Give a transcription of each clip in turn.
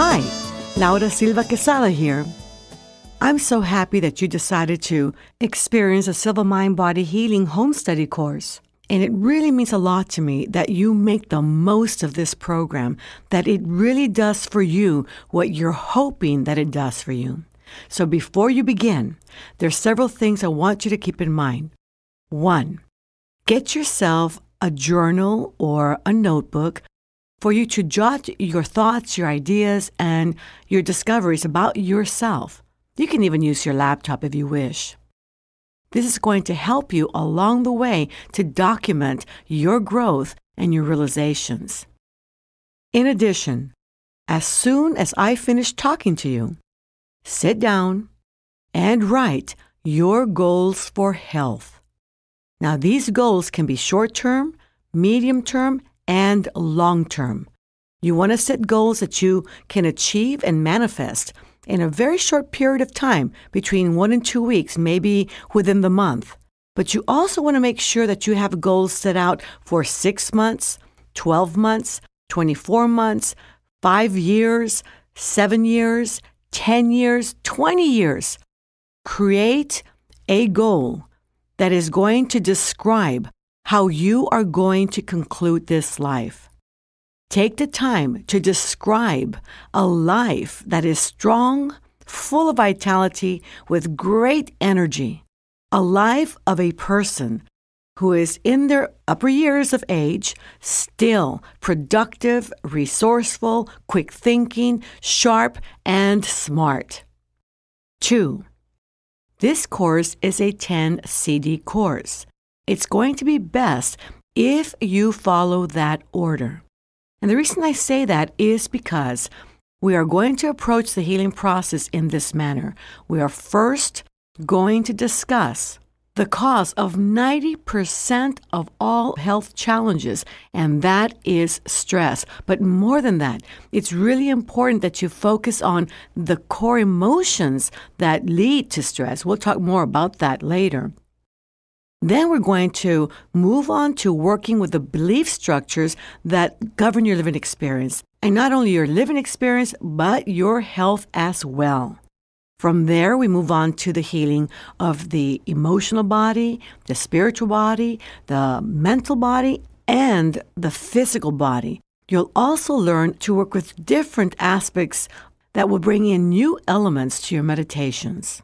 Hi, Laura Silva Quesada here. I'm so happy that you decided to experience a Silva Mind Body Healing Home Study course. And it really means a lot to me that you make the most of this program, that it really does for you what you're hoping that it does for you. So before you begin, there's several things I want you to keep in mind. One, get yourself a journal or a notebook for you to jot your thoughts, your ideas, and your discoveries about yourself. You can even use your laptop if you wish. This is going to help you along the way to document your growth and your realizations. In addition, as soon as I finish talking to you, sit down and write your goals for health. Now, these goals can be short term, medium term, and long term. You want to set goals that you can achieve and manifest in a very short period of time, between one and two weeks, maybe within the month. But you also want to make sure that you have goals set out for six months, 12 months, 24 months, five years, seven years, 10 years, 20 years. Create a goal that is going to describe how you are going to conclude this life. Take the time to describe a life that is strong, full of vitality, with great energy. A life of a person who is in their upper years of age, still productive, resourceful, quick thinking, sharp, and smart. 2. This course is a 10 CD course. It's going to be best if you follow that order. And the reason I say that is because we are going to approach the healing process in this manner. We are first going to discuss the cause of 90% of all health challenges, and that is stress. But more than that, it's really important that you focus on the core emotions that lead to stress. We'll talk more about that later. Then we're going to move on to working with the belief structures that govern your living experience. And not only your living experience, but your health as well. From there, we move on to the healing of the emotional body, the spiritual body, the mental body, and the physical body. You'll also learn to work with different aspects that will bring in new elements to your meditations.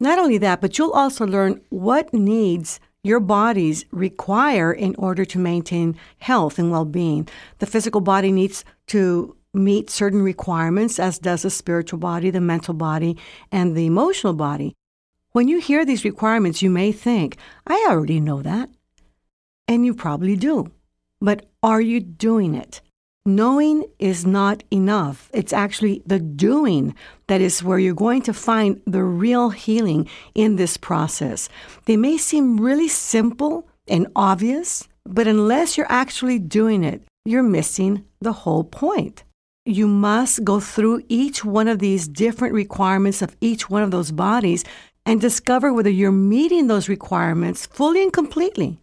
Not only that, but you'll also learn what needs your bodies require in order to maintain health and well being. The physical body needs to meet certain requirements, as does the spiritual body, the mental body, and the emotional body. When you hear these requirements, you may think, I already know that. And you probably do. But are you doing it? Knowing is not enough. It's actually the doing that is where you're going to find the real healing in this process. They may seem really simple and obvious, but unless you're actually doing it, you're missing the whole point. You must go through each one of these different requirements of each one of those bodies and discover whether you're meeting those requirements fully and completely.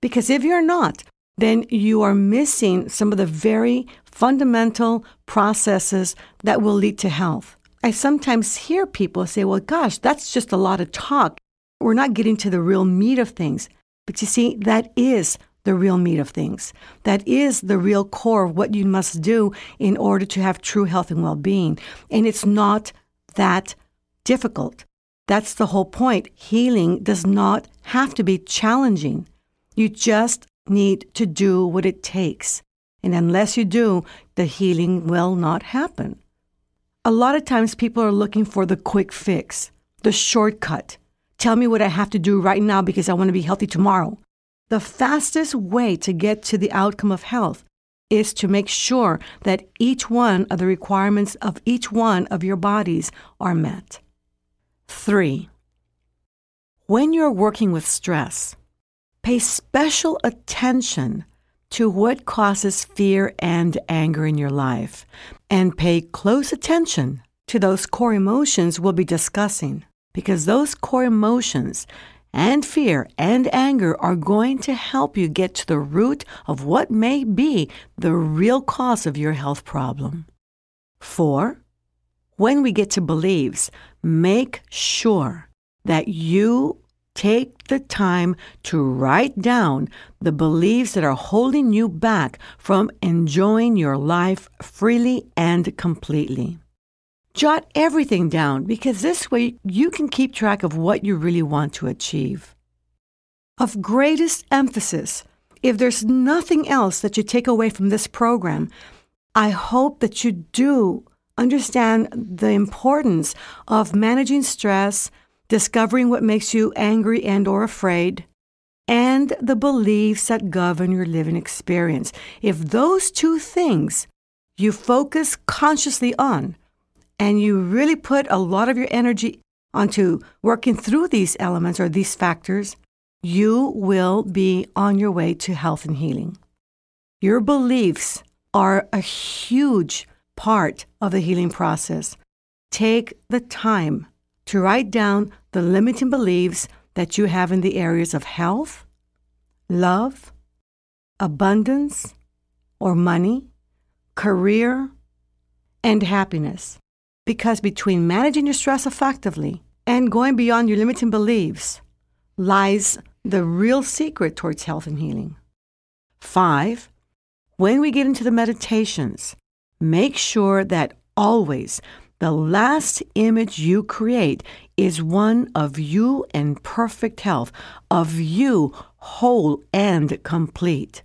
Because if you're not, then you are missing some of the very fundamental processes that will lead to health. I sometimes hear people say, well, gosh, that's just a lot of talk. We're not getting to the real meat of things. But you see, that is the real meat of things. That is the real core of what you must do in order to have true health and well being. And it's not that difficult. That's the whole point. Healing does not have to be challenging. You just need to do what it takes. And unless you do, the healing will not happen. A lot of times people are looking for the quick fix, the shortcut. Tell me what I have to do right now because I want to be healthy tomorrow. The fastest way to get to the outcome of health is to make sure that each one of the requirements of each one of your bodies are met. Three, when you're working with stress, Pay special attention to what causes fear and anger in your life, and pay close attention to those core emotions we'll be discussing, because those core emotions and fear and anger are going to help you get to the root of what may be the real cause of your health problem. Four, when we get to beliefs, make sure that you take the time to write down the beliefs that are holding you back from enjoying your life freely and completely. Jot everything down because this way you can keep track of what you really want to achieve. Of greatest emphasis, if there's nothing else that you take away from this program, I hope that you do understand the importance of managing stress, discovering what makes you angry and or afraid, and the beliefs that govern your living experience. If those two things you focus consciously on and you really put a lot of your energy onto working through these elements or these factors, you will be on your way to health and healing. Your beliefs are a huge part of the healing process. Take the time to write down the limiting beliefs that you have in the areas of health, love, abundance, or money, career, and happiness. Because between managing your stress effectively and going beyond your limiting beliefs lies the real secret towards health and healing. Five, when we get into the meditations, make sure that always the last image you create is one of you in perfect health, of you whole and complete.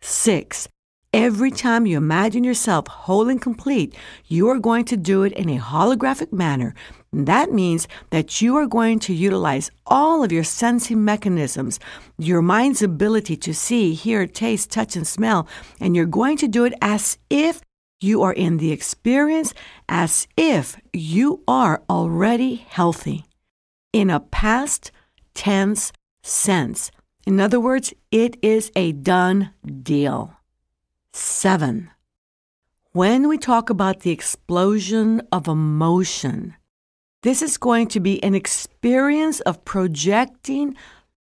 Six, every time you imagine yourself whole and complete, you are going to do it in a holographic manner. That means that you are going to utilize all of your sensing mechanisms, your mind's ability to see, hear, taste, touch, and smell, and you're going to do it as if you are in the experience as if you are already healthy in a past tense sense. In other words, it is a done deal. Seven. When we talk about the explosion of emotion, this is going to be an experience of projecting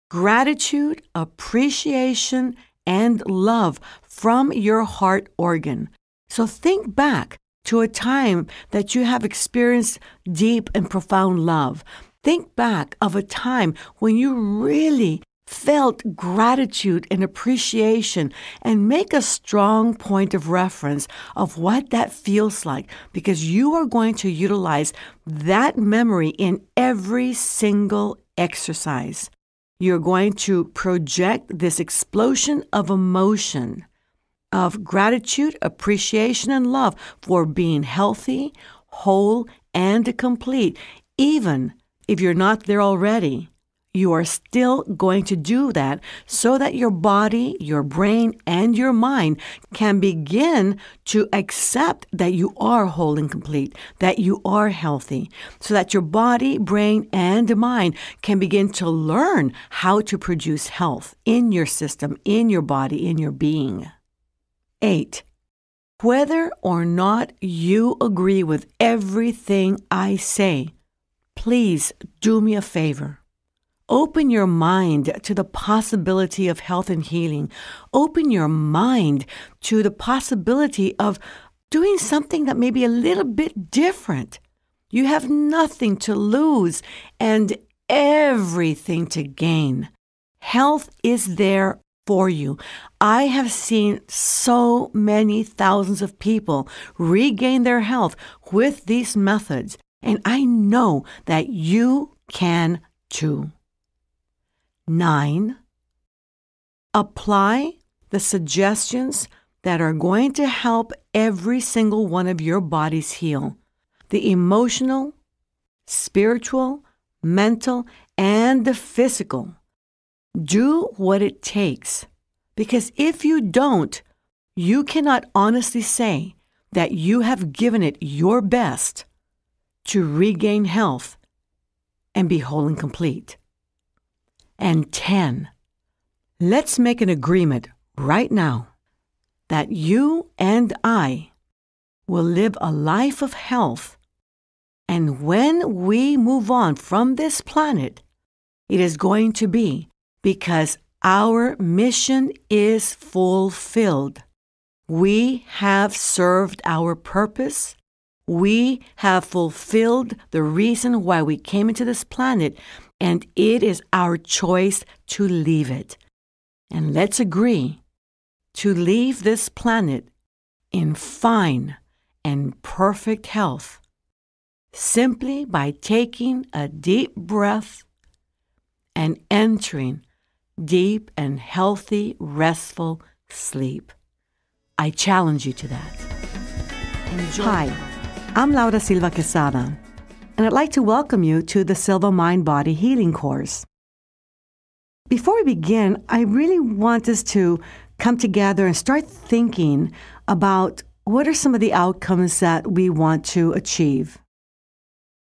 gratitude, appreciation, and love from your heart organ. So think back to a time that you have experienced deep and profound love. Think back of a time when you really felt gratitude and appreciation and make a strong point of reference of what that feels like because you are going to utilize that memory in every single exercise. You're going to project this explosion of emotion of gratitude, appreciation, and love for being healthy, whole, and complete. Even if you're not there already, you are still going to do that so that your body, your brain, and your mind can begin to accept that you are whole and complete, that you are healthy, so that your body, brain, and mind can begin to learn how to produce health in your system, in your body, in your being. 8. Whether or not you agree with everything I say, please do me a favor. Open your mind to the possibility of health and healing. Open your mind to the possibility of doing something that may be a little bit different. You have nothing to lose and everything to gain. Health is there for you. I have seen so many thousands of people regain their health with these methods, and I know that you can too. Nine, apply the suggestions that are going to help every single one of your bodies heal the emotional, spiritual, mental, and the physical do what it takes. Because if you don't, you cannot honestly say that you have given it your best to regain health and be whole and complete. And 10, let's make an agreement right now that you and I will live a life of health. And when we move on from this planet, it is going to be because our mission is fulfilled. We have served our purpose We have fulfilled the reason why we came into this planet, and it is our choice to leave it. And let's agree to leave this planet in fine and perfect health simply by taking a deep breath and entering deep and healthy, restful sleep. I challenge you to that. Enjoy. Hi. I'm Laura Silva Quesada, and I'd like to welcome you to the Silva Mind Body Healing Course. Before we begin, I really want us to come together and start thinking about what are some of the outcomes that we want to achieve.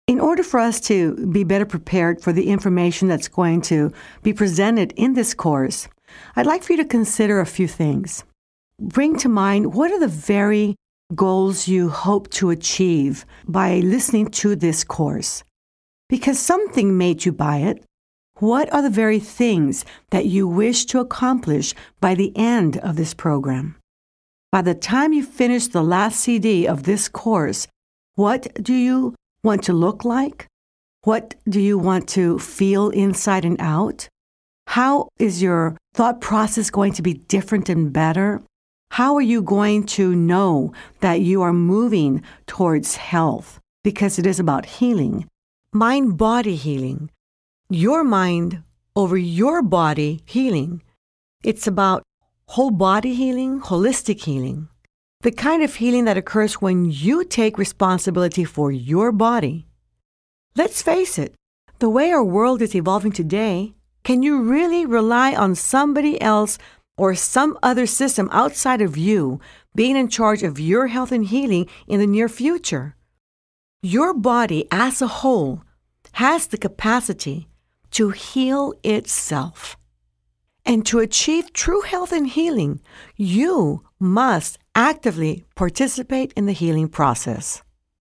In order for us to be better prepared for the information that's going to be presented in this course, I'd like for you to consider a few things. Bring to mind what are the very goals you hope to achieve by listening to this course. Because something made you buy it. What are the very things that you wish to accomplish by the end of this program? By the time you finish the last CD of this course, what do you want to look like? What do you want to feel inside and out? How is your thought process going to be different and better? How are you going to know that you are moving towards health? Because it is about healing, mind body healing, your mind over your body healing. It's about whole body healing, holistic healing, the kind of healing that occurs when you take responsibility for your body. Let's face it, the way our world is evolving today, can you really rely on somebody else or some other system outside of you being in charge of your health and healing in the near future. Your body as a whole has the capacity to heal itself. And to achieve true health and healing, you must actively participate in the healing process.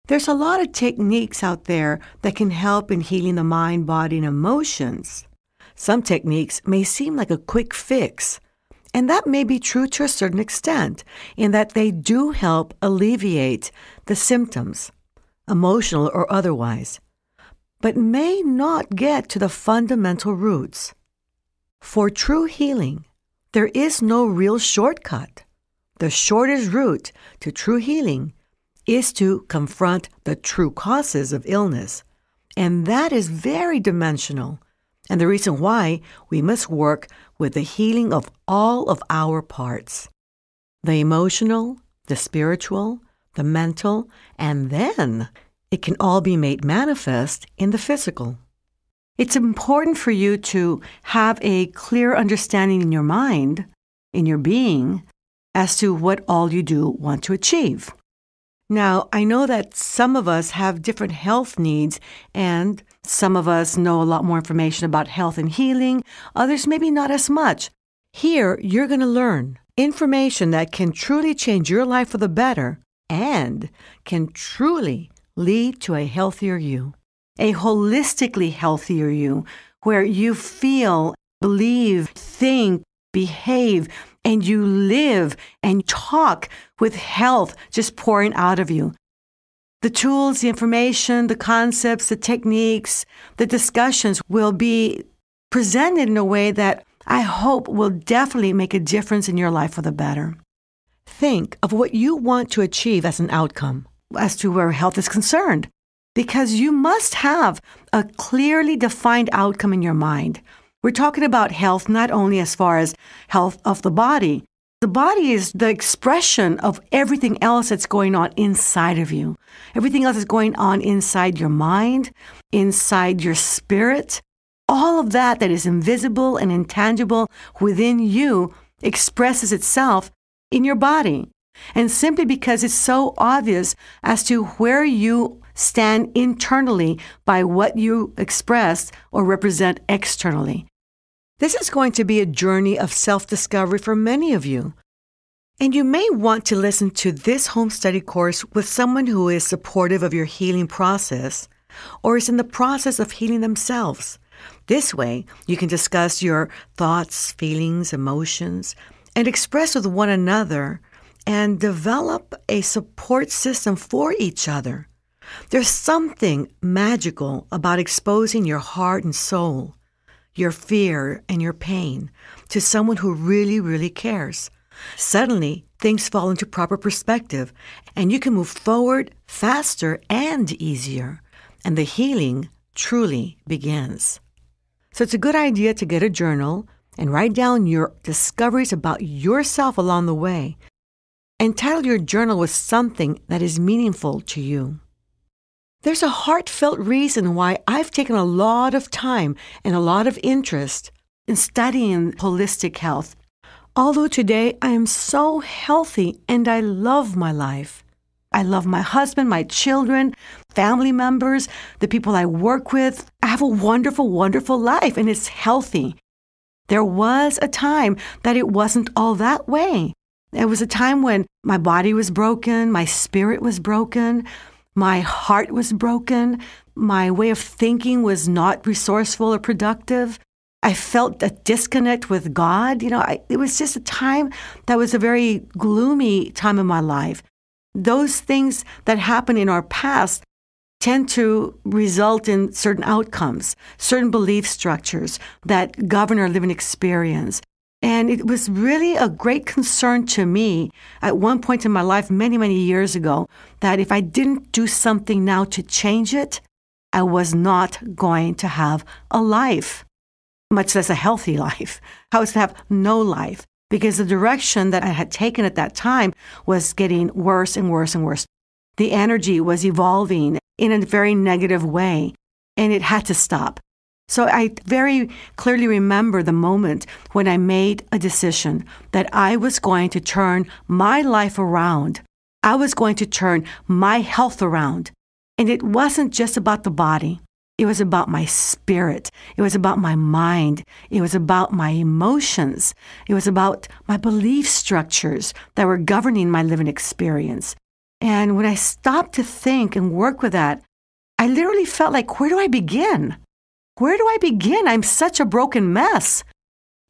There's a lot of techniques out there that can help in healing the mind, body, and emotions. Some techniques may seem like a quick fix, and that may be true to a certain extent, in that they do help alleviate the symptoms, emotional or otherwise, but may not get to the fundamental roots. For true healing, there is no real shortcut. The shortest route to true healing is to confront the true causes of illness, and that is very dimensional. And the reason why we must work with the healing of all of our parts. The emotional, the spiritual, the mental, and then it can all be made manifest in the physical. It's important for you to have a clear understanding in your mind, in your being, as to what all you do want to achieve. Now, I know that some of us have different health needs, and some of us know a lot more information about health and healing, others maybe not as much. Here, you're going to learn information that can truly change your life for the better and can truly lead to a healthier you, a holistically healthier you, where you feel, believe, think, behave, and you live and talk with health just pouring out of you. The tools, the information, the concepts, the techniques, the discussions will be presented in a way that I hope will definitely make a difference in your life for the better. Think of what you want to achieve as an outcome as to where health is concerned, because you must have a clearly defined outcome in your mind. We're talking about health not only as far as health of the body, the body is the expression of everything else that's going on inside of you. Everything else is going on inside your mind, inside your spirit. All of that that is invisible and intangible within you expresses itself in your body. And simply because it's so obvious as to where you stand internally by what you express or represent externally. This is going to be a journey of self discovery for many of you. And you may want to listen to this home study course with someone who is supportive of your healing process or is in the process of healing themselves. This way, you can discuss your thoughts, feelings, emotions, and express with one another and develop a support system for each other. There's something magical about exposing your heart and soul, your fear and your pain to someone who really, really cares. Suddenly, things fall into proper perspective, and you can move forward faster and easier, and the healing truly begins. So, it's a good idea to get a journal and write down your discoveries about yourself along the way. And title your journal with something that is meaningful to you. There's a heartfelt reason why I've taken a lot of time and a lot of interest in studying holistic health. Although today I am so healthy and I love my life. I love my husband, my children, family members, the people I work with. I have a wonderful, wonderful life and it's healthy. There was a time that it wasn't all that way. There was a time when my body was broken, my spirit was broken, my heart was broken. My way of thinking was not resourceful or productive. I felt a disconnect with God. You know, I, it was just a time that was a very gloomy time in my life. Those things that happen in our past tend to result in certain outcomes, certain belief structures that govern our living experience. And it was really a great concern to me at one point in my life, many, many years ago, that if I didn't do something now to change it, I was not going to have a life, much less a healthy life. I was to have no life because the direction that I had taken at that time was getting worse and worse and worse. The energy was evolving in a very negative way, and it had to stop. So I very clearly remember the moment when I made a decision that I was going to turn my life around. I was going to turn my health around. And it wasn't just about the body. It was about my spirit. It was about my mind. It was about my emotions. It was about my belief structures that were governing my living experience. And when I stopped to think and work with that, I literally felt like, where do I begin? Where do I begin? I'm such a broken mess.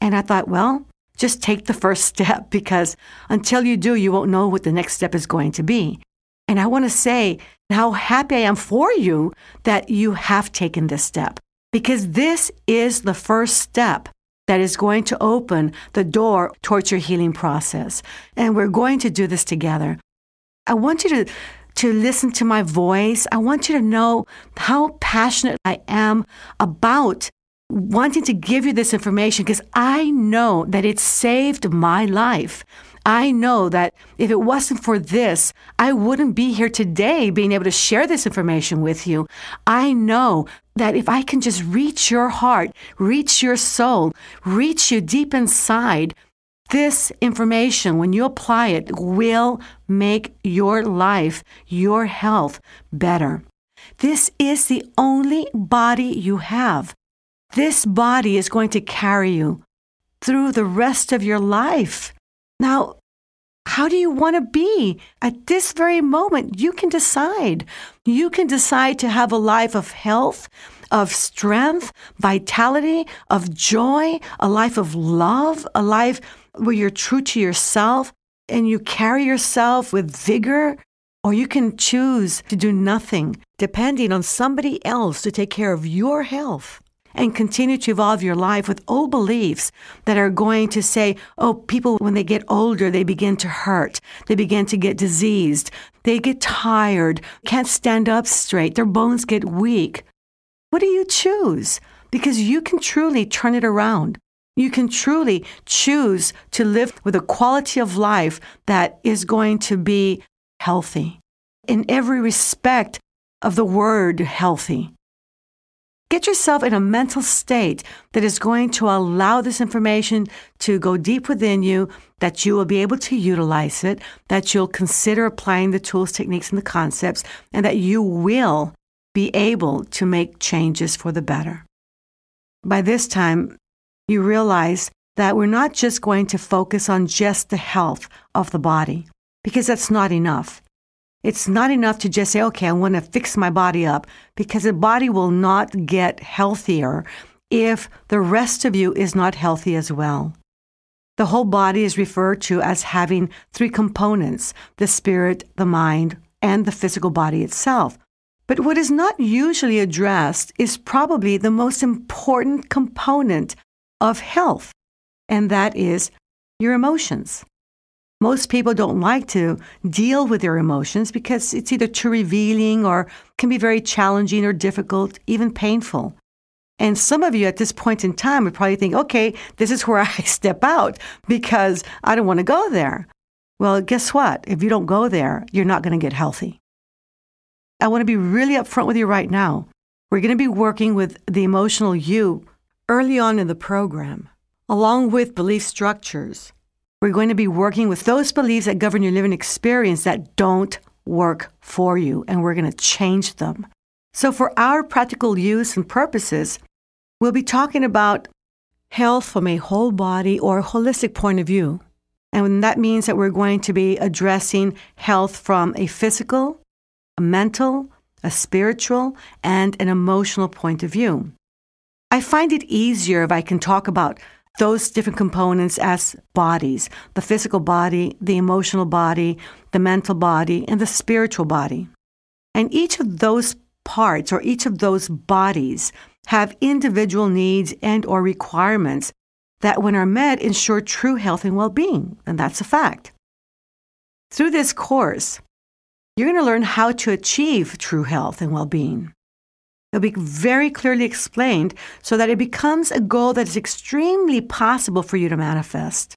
And I thought, well, just take the first step because until you do, you won't know what the next step is going to be. And I want to say how happy I am for you that you have taken this step because this is the first step that is going to open the door towards your healing process. And we're going to do this together. I want you to to listen to my voice. I want you to know how passionate I am about wanting to give you this information because I know that it saved my life. I know that if it wasn't for this, I wouldn't be here today being able to share this information with you. I know that if I can just reach your heart, reach your soul, reach you deep inside, this information, when you apply it, will make your life, your health better. This is the only body you have. This body is going to carry you through the rest of your life. Now, how do you want to be? At this very moment, you can decide. You can decide to have a life of health, of strength, vitality, of joy, a life of love, a life where you're true to yourself and you carry yourself with vigor, or you can choose to do nothing, depending on somebody else to take care of your health and continue to evolve your life with old beliefs that are going to say, oh, people, when they get older, they begin to hurt. They begin to get diseased. They get tired, can't stand up straight. Their bones get weak. What do you choose? Because you can truly turn it around. You can truly choose to live with a quality of life that is going to be healthy in every respect of the word healthy. Get yourself in a mental state that is going to allow this information to go deep within you, that you will be able to utilize it, that you'll consider applying the tools, techniques, and the concepts, and that you will be able to make changes for the better. By this time, you realize that we're not just going to focus on just the health of the body, because that's not enough. It's not enough to just say, okay, I want to fix my body up, because the body will not get healthier if the rest of you is not healthy as well. The whole body is referred to as having three components the spirit, the mind, and the physical body itself. But what is not usually addressed is probably the most important component of health, and that is your emotions. Most people don't like to deal with their emotions because it's either too revealing or can be very challenging or difficult, even painful. And some of you at this point in time would probably think, okay, this is where I step out because I don't want to go there. Well, guess what? If you don't go there, you're not going to get healthy. I want to be really upfront with you right now. We're going to be working with the emotional you early on in the program, along with belief structures. We're going to be working with those beliefs that govern your living experience that don't work for you, and we're going to change them. So, for our practical use and purposes, We'll be talking about health from a whole body or holistic point of view. And that means that we're going to be addressing health from a physical, a mental, a spiritual, and an emotional point of view. I find it easier if I can talk about those different components as bodies the physical body, the emotional body, the mental body, and the spiritual body. And each of those parts or each of those bodies have individual needs and or requirements that when are met ensure true health and well-being, and that's a fact. Through this course, you're going to learn how to achieve true health and well-being. It'll be very clearly explained so that it becomes a goal that is extremely possible for you to manifest.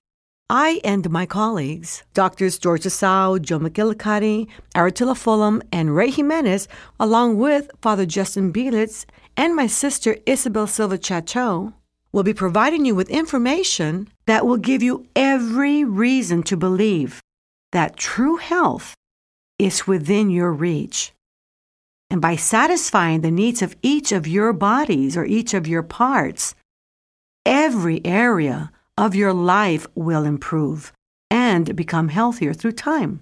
I and my colleagues, Doctors George Asau, Joe McGillicuddy, Aratilla Fulham, and Ray Jimenez, along with Father Justin Belitz and my sister Isabel Silva Chateau, will be providing you with information that will give you every reason to believe that true health is within your reach. And by satisfying the needs of each of your bodies or each of your parts, every area of your life will improve and become healthier through time.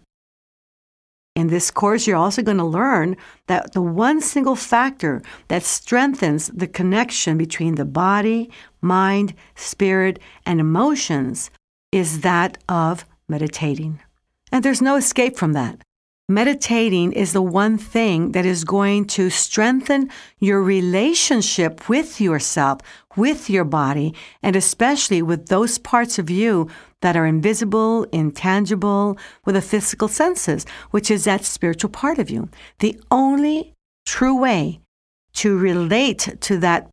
In this course, you're also going to learn that the one single factor that strengthens the connection between the body, mind, spirit, and emotions is that of meditating. And there's no escape from that. Meditating is the one thing that is going to strengthen your relationship with yourself, with your body, and especially with those parts of you that are invisible, intangible, with the physical senses, which is that spiritual part of you. The only true way to relate to that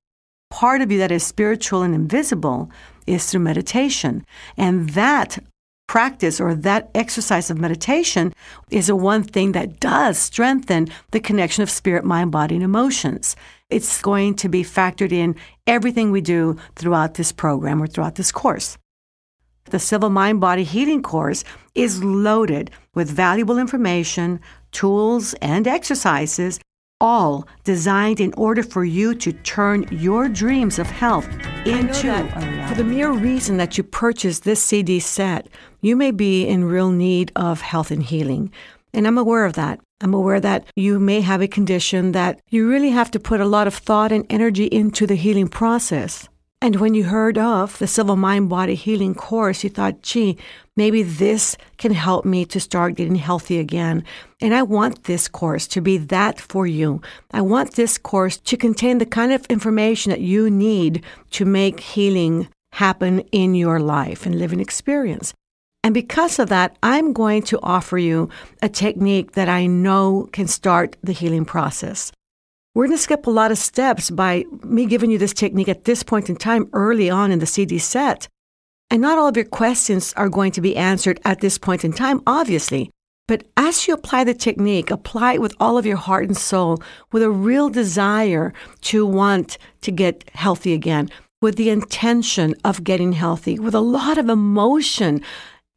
part of you that is spiritual and invisible is through meditation. And that practice or that exercise of meditation is a one thing that does strengthen the connection of spirit, mind, body, and emotions. It's going to be factored in everything we do throughout this program or throughout this course. The Silva Mind Body Healing course is loaded with valuable information, tools, and exercises all designed in order for you to turn your dreams of health into a reality. For the mere reason that you purchased this CD set, you may be in real need of health and healing. And I'm aware of that. I'm aware that you may have a condition that you really have to put a lot of thought and energy into the healing process. And when you heard of the Silva Mind Body Healing course, you thought, gee, maybe this can help me to start getting healthy again. And I want this course to be that for you. I want this course to contain the kind of information that you need to make healing happen in your life and living experience. And because of that, I'm going to offer you a technique that I know can start the healing process. We're going to skip a lot of steps by me giving you this technique at this point in time early on in the CD set. And not all of your questions are going to be answered at this point in time, obviously. But as you apply the technique, apply it with all of your heart and soul, with a real desire to want to get healthy again, with the intention of getting healthy, with a lot of emotion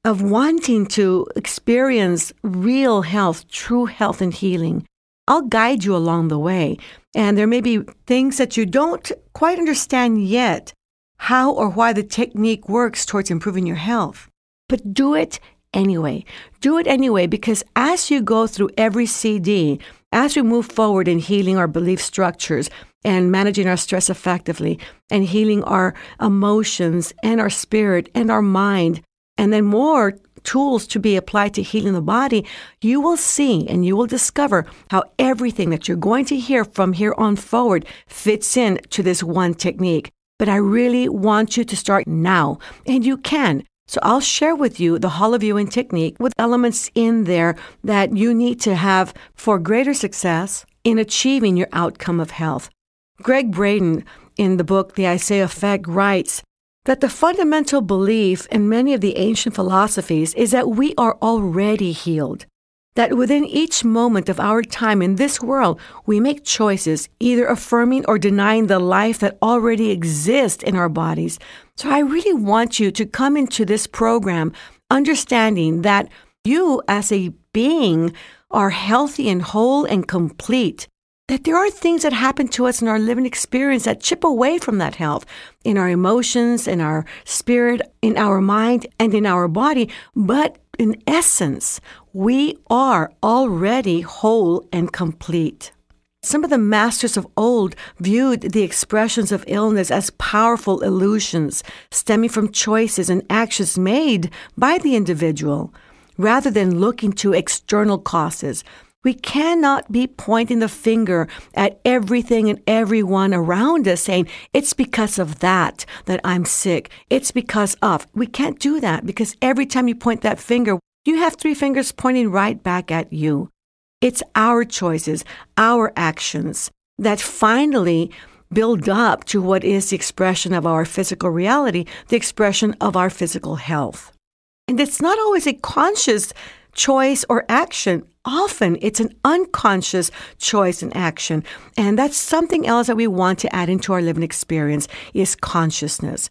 of wanting to experience real health, true health and healing. I'll guide you along the way. And there may be things that you don't quite understand yet how or why the technique works towards improving your health. But do it anyway. Do it anyway because as you go through every CD, as we move forward in healing our belief structures and managing our stress effectively and healing our emotions and our spirit and our mind, and then more tools to be applied to healing the body, you will see and you will discover how everything that you're going to hear from here on forward fits in to this one technique. But I really want you to start now, and you can. So I'll share with you the hollow viewing technique with elements in there that you need to have for greater success in achieving your outcome of health. Gregg Braden in the book The Isaiah Effect writes that the fundamental belief in many of the ancient philosophies is that we are already healed. That within each moment of our time in this world, we make choices, either affirming or denying the life that already exists in our bodies, so I really want you to come into this program understanding that you as a being are healthy and whole and complete. That there are things that happen to us in our living experience that chip away from that health in our emotions, in our spirit, in our mind, and in our body. But in essence, we are already whole and complete. Some of the masters of old viewed the expressions of illness as powerful illusions stemming from choices and actions made by the individual, rather than looking to external causes. We cannot be pointing the finger at everything and everyone around us saying, it's because of that that I'm sick. It's because of. We can't do that because every time you point that finger, you have three fingers pointing right back at you. It's our choices, our actions that finally build up to what is the expression of our physical reality, the expression of our physical health. And it's not always a conscious choice or action. Often it's an unconscious choice and action. And that's something else that we want to add into our living experience is consciousness.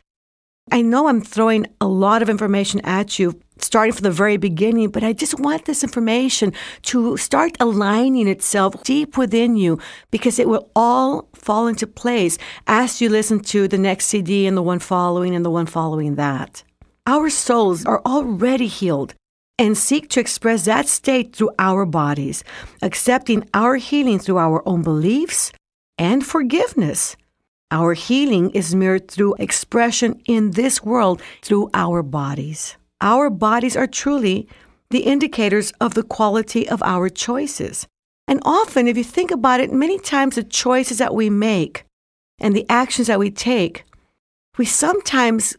I know I'm throwing a lot of information at you, starting from the very beginning, but I just want this information to start aligning itself deep within you because it will all fall into place as you listen to the next CD and the one following and the one following that. Our souls are already healed and seek to express that state through our bodies, accepting our healing through our own beliefs and forgiveness. Our healing is mirrored through expression in this world through our bodies. Our bodies are truly the indicators of the quality of our choices. And often, if you think about it, many times the choices that we make and the actions that we take, we sometimes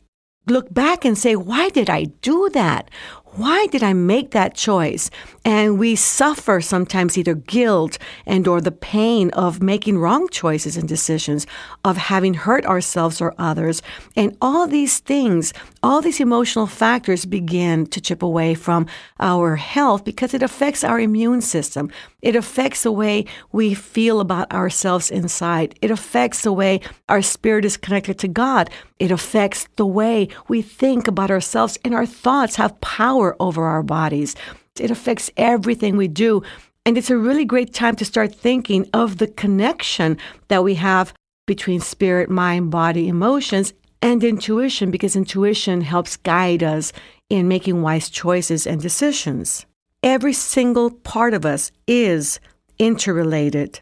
look back and say, Why did I do that? Why did I make that choice? And we suffer sometimes either guilt and or the pain of making wrong choices and decisions, of having hurt ourselves or others. And all these things, all these emotional factors begin to chip away from our health because it affects our immune system. It affects the way we feel about ourselves inside. It affects the way our spirit is connected to God. It affects the way we think about ourselves, and our thoughts have power over our bodies. It affects everything we do. And it's a really great time to start thinking of the connection that we have between spirit, mind, body, emotions, and intuition, because intuition helps guide us in making wise choices and decisions. Every single part of us is interrelated.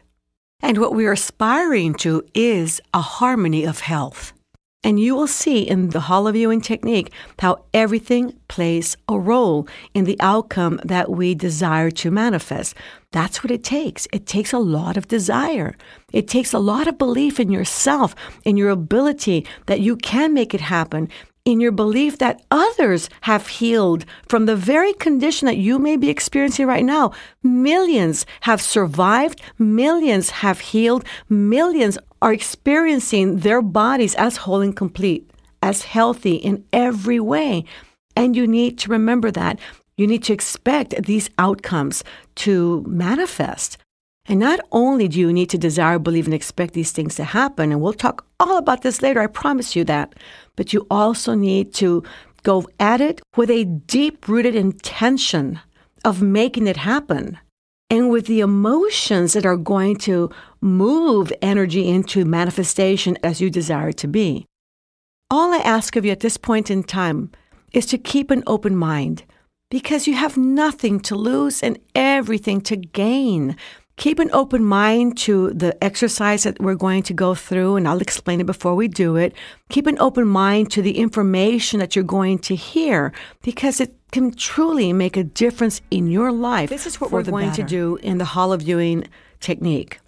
And what we are aspiring to is a harmony of health. And you will see in the hollow viewing technique how everything plays a role in the outcome that we desire to manifest. That's what it takes. It takes a lot of desire. It takes a lot of belief in yourself, in your ability that you can make it happen, in your belief that others have healed from the very condition that you may be experiencing right now. Millions have survived, millions have healed, millions are experiencing their bodies as whole and complete, as healthy in every way. And you need to remember that. You need to expect these outcomes to manifest. And not only do you need to desire, believe, and expect these things to happen, and we'll talk all about this later, I promise you that, but you also need to go at it with a deep rooted intention of making it happen and with the emotions that are going to move energy into manifestation as you desire it to be. All I ask of you at this point in time is to keep an open mind because you have nothing to lose and everything to gain Keep an open mind to the exercise that we're going to go through, and I'll explain it before we do it. Keep an open mind to the information that you're going to hear because it can truly make a difference in your life. This is what we're going better. to do in the Hall of Viewing technique.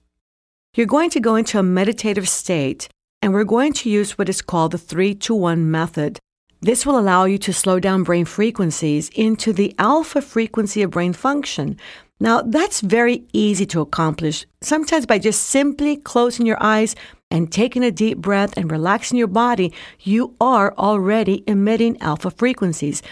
You're going to go into a meditative state, and we're going to use what is called the 3 to 1 method. This will allow you to slow down brain frequencies into the alpha frequency of brain function. Now, that's very easy to accomplish, sometimes by just simply closing your eyes and taking a deep breath and relaxing your body, you are already emitting alpha frequencies.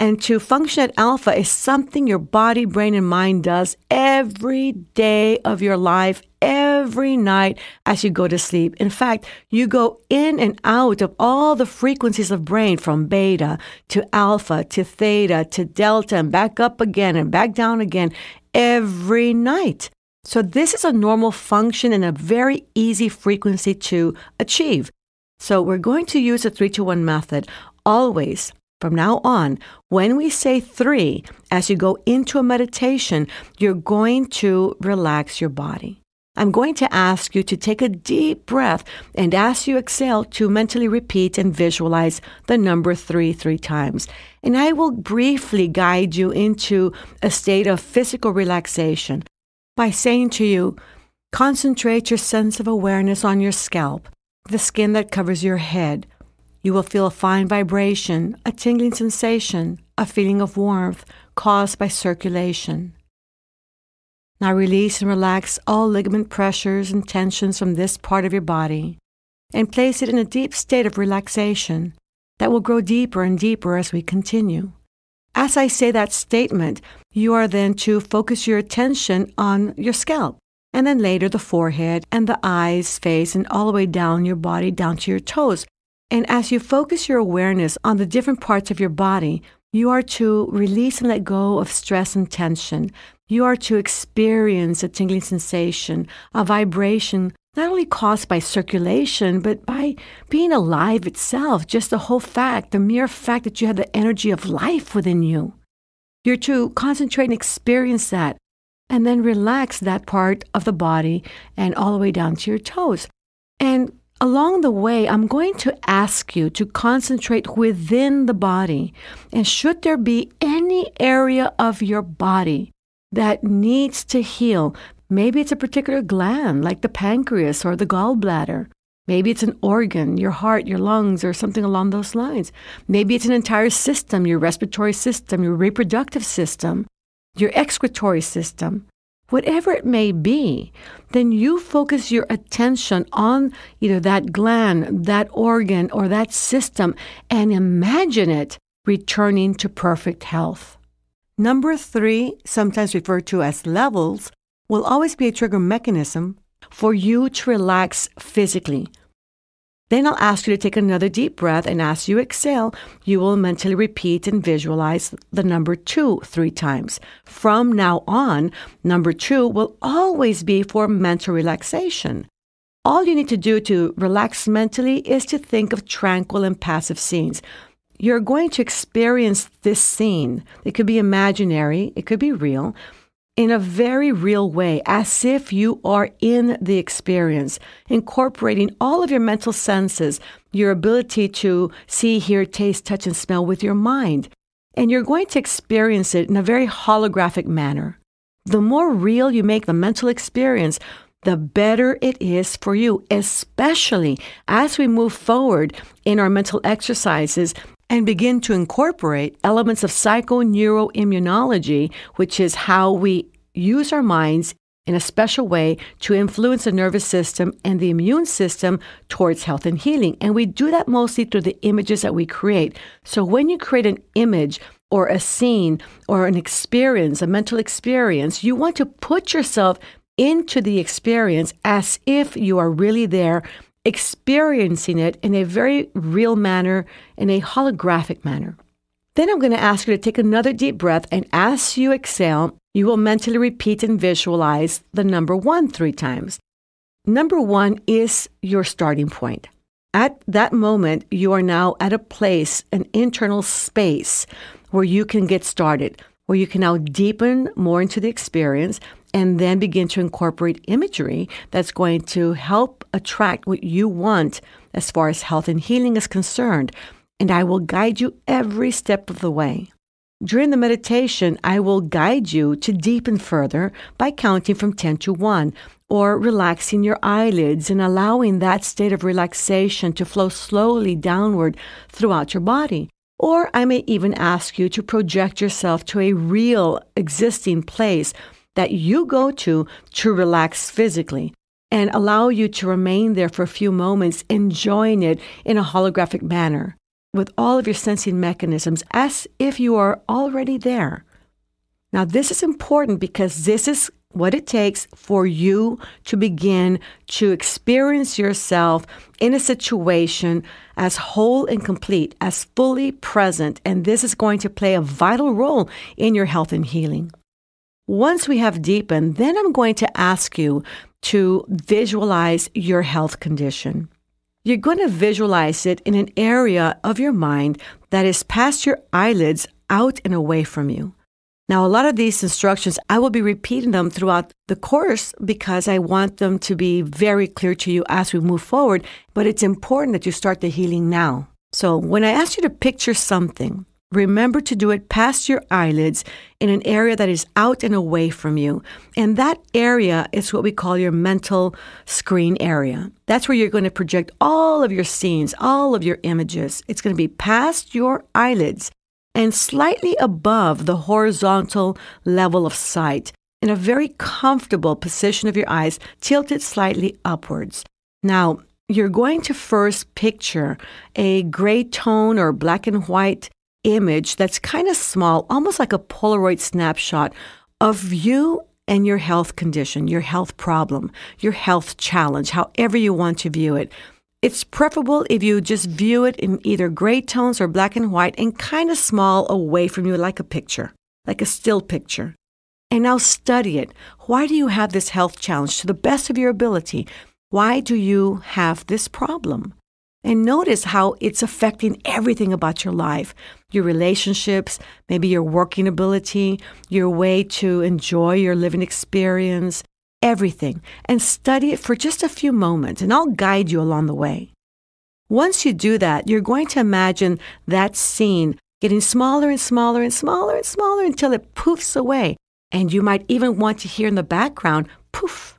And to function at alpha is something your body, brain, and mind does every day of your life, every night as you go to sleep. In fact, you go in and out of all the frequencies of brain from beta to alpha to theta to delta and back up again and back down again every night. So, this is a normal function and a very easy frequency to achieve. So, we're going to use the 3 to 1 method always from now on, when we say three, as you go into a meditation, you're going to relax your body. I'm going to ask you to take a deep breath and as you exhale to mentally repeat and visualize the number three three times. And I will briefly guide you into a state of physical relaxation by saying to you, concentrate your sense of awareness on your scalp, the skin that covers your head, you will feel a fine vibration, a tingling sensation, a feeling of warmth caused by circulation. Now release and relax all ligament pressures and tensions from this part of your body and place it in a deep state of relaxation that will grow deeper and deeper as we continue. As I say that statement, you are then to focus your attention on your scalp and then later the forehead and the eyes, face, and all the way down your body, down to your toes, and as you focus your awareness on the different parts of your body, you are to release and let go of stress and tension. You are to experience a tingling sensation, a vibration not only caused by circulation, but by being alive itself, just the whole fact, the mere fact that you have the energy of life within you. You're to concentrate and experience that, and then relax that part of the body and all the way down to your toes. And Along the way, I'm going to ask you to concentrate within the body. And should there be any area of your body that needs to heal, maybe it's a particular gland like the pancreas or the gallbladder. Maybe it's an organ, your heart, your lungs, or something along those lines. Maybe it's an entire system, your respiratory system, your reproductive system, your excretory system whatever it may be, then you focus your attention on either that gland, that organ, or that system and imagine it returning to perfect health. Number three, sometimes referred to as levels, will always be a trigger mechanism for you to relax physically, then I'll ask you to take another deep breath, and as you exhale, you will mentally repeat and visualize the number two three times. From now on, number two will always be for mental relaxation. All you need to do to relax mentally is to think of tranquil and passive scenes. You're going to experience this scene. It could be imaginary, it could be real in a very real way, as if you are in the experience, incorporating all of your mental senses, your ability to see, hear, taste, touch, and smell with your mind. And you're going to experience it in a very holographic manner. The more real you make the mental experience, the better it is for you, especially as we move forward in our mental exercises and begin to incorporate elements of psychoneuroimmunology, which is how we use our minds in a special way to influence the nervous system and the immune system towards health and healing. And we do that mostly through the images that we create. So when you create an image or a scene or an experience, a mental experience, you want to put yourself into the experience as if you are really there experiencing it in a very real manner, in a holographic manner. Then I'm going to ask you to take another deep breath, and as you exhale, you will mentally repeat and visualize the number one three times. Number one is your starting point. At that moment, you are now at a place, an internal space where you can get started, where you can now deepen more into the experience and then begin to incorporate imagery that's going to help attract what you want as far as health and healing is concerned. And I will guide you every step of the way. During the meditation, I will guide you to deepen further by counting from 10 to 1 or relaxing your eyelids and allowing that state of relaxation to flow slowly downward throughout your body. Or I may even ask you to project yourself to a real existing place that you go to to relax physically and allow you to remain there for a few moments, enjoying it in a holographic manner with all of your sensing mechanisms as if you are already there. Now, this is important because this is what it takes for you to begin to experience yourself in a situation as whole and complete, as fully present. And this is going to play a vital role in your health and healing. Once we have deepened, then I'm going to ask you to visualize your health condition. You're going to visualize it in an area of your mind that is past your eyelids, out and away from you. Now, a lot of these instructions, I will be repeating them throughout the course because I want them to be very clear to you as we move forward. But it's important that you start the healing now. So, when I ask you to picture something, remember to do it past your eyelids in an area that is out and away from you. And that area is what we call your mental screen area. That's where you're going to project all of your scenes, all of your images. It's going to be past your eyelids and slightly above the horizontal level of sight in a very comfortable position of your eyes, tilted slightly upwards. Now, you're going to first picture a gray tone or black and white image that's kind of small, almost like a Polaroid snapshot of you and your health condition, your health problem, your health challenge, however you want to view it. It's preferable if you just view it in either gray tones or black and white and kind of small away from you, like a picture, like a still picture. And now study it. Why do you have this health challenge to the best of your ability? Why do you have this problem? And notice how it's affecting everything about your life your relationships, maybe your working ability, your way to enjoy your living experience, everything and study it for just a few moments, and I'll guide you along the way. Once you do that, you're going to imagine that scene getting smaller and smaller and smaller and smaller until it poofs away. And you might even want to hear in the background, poof.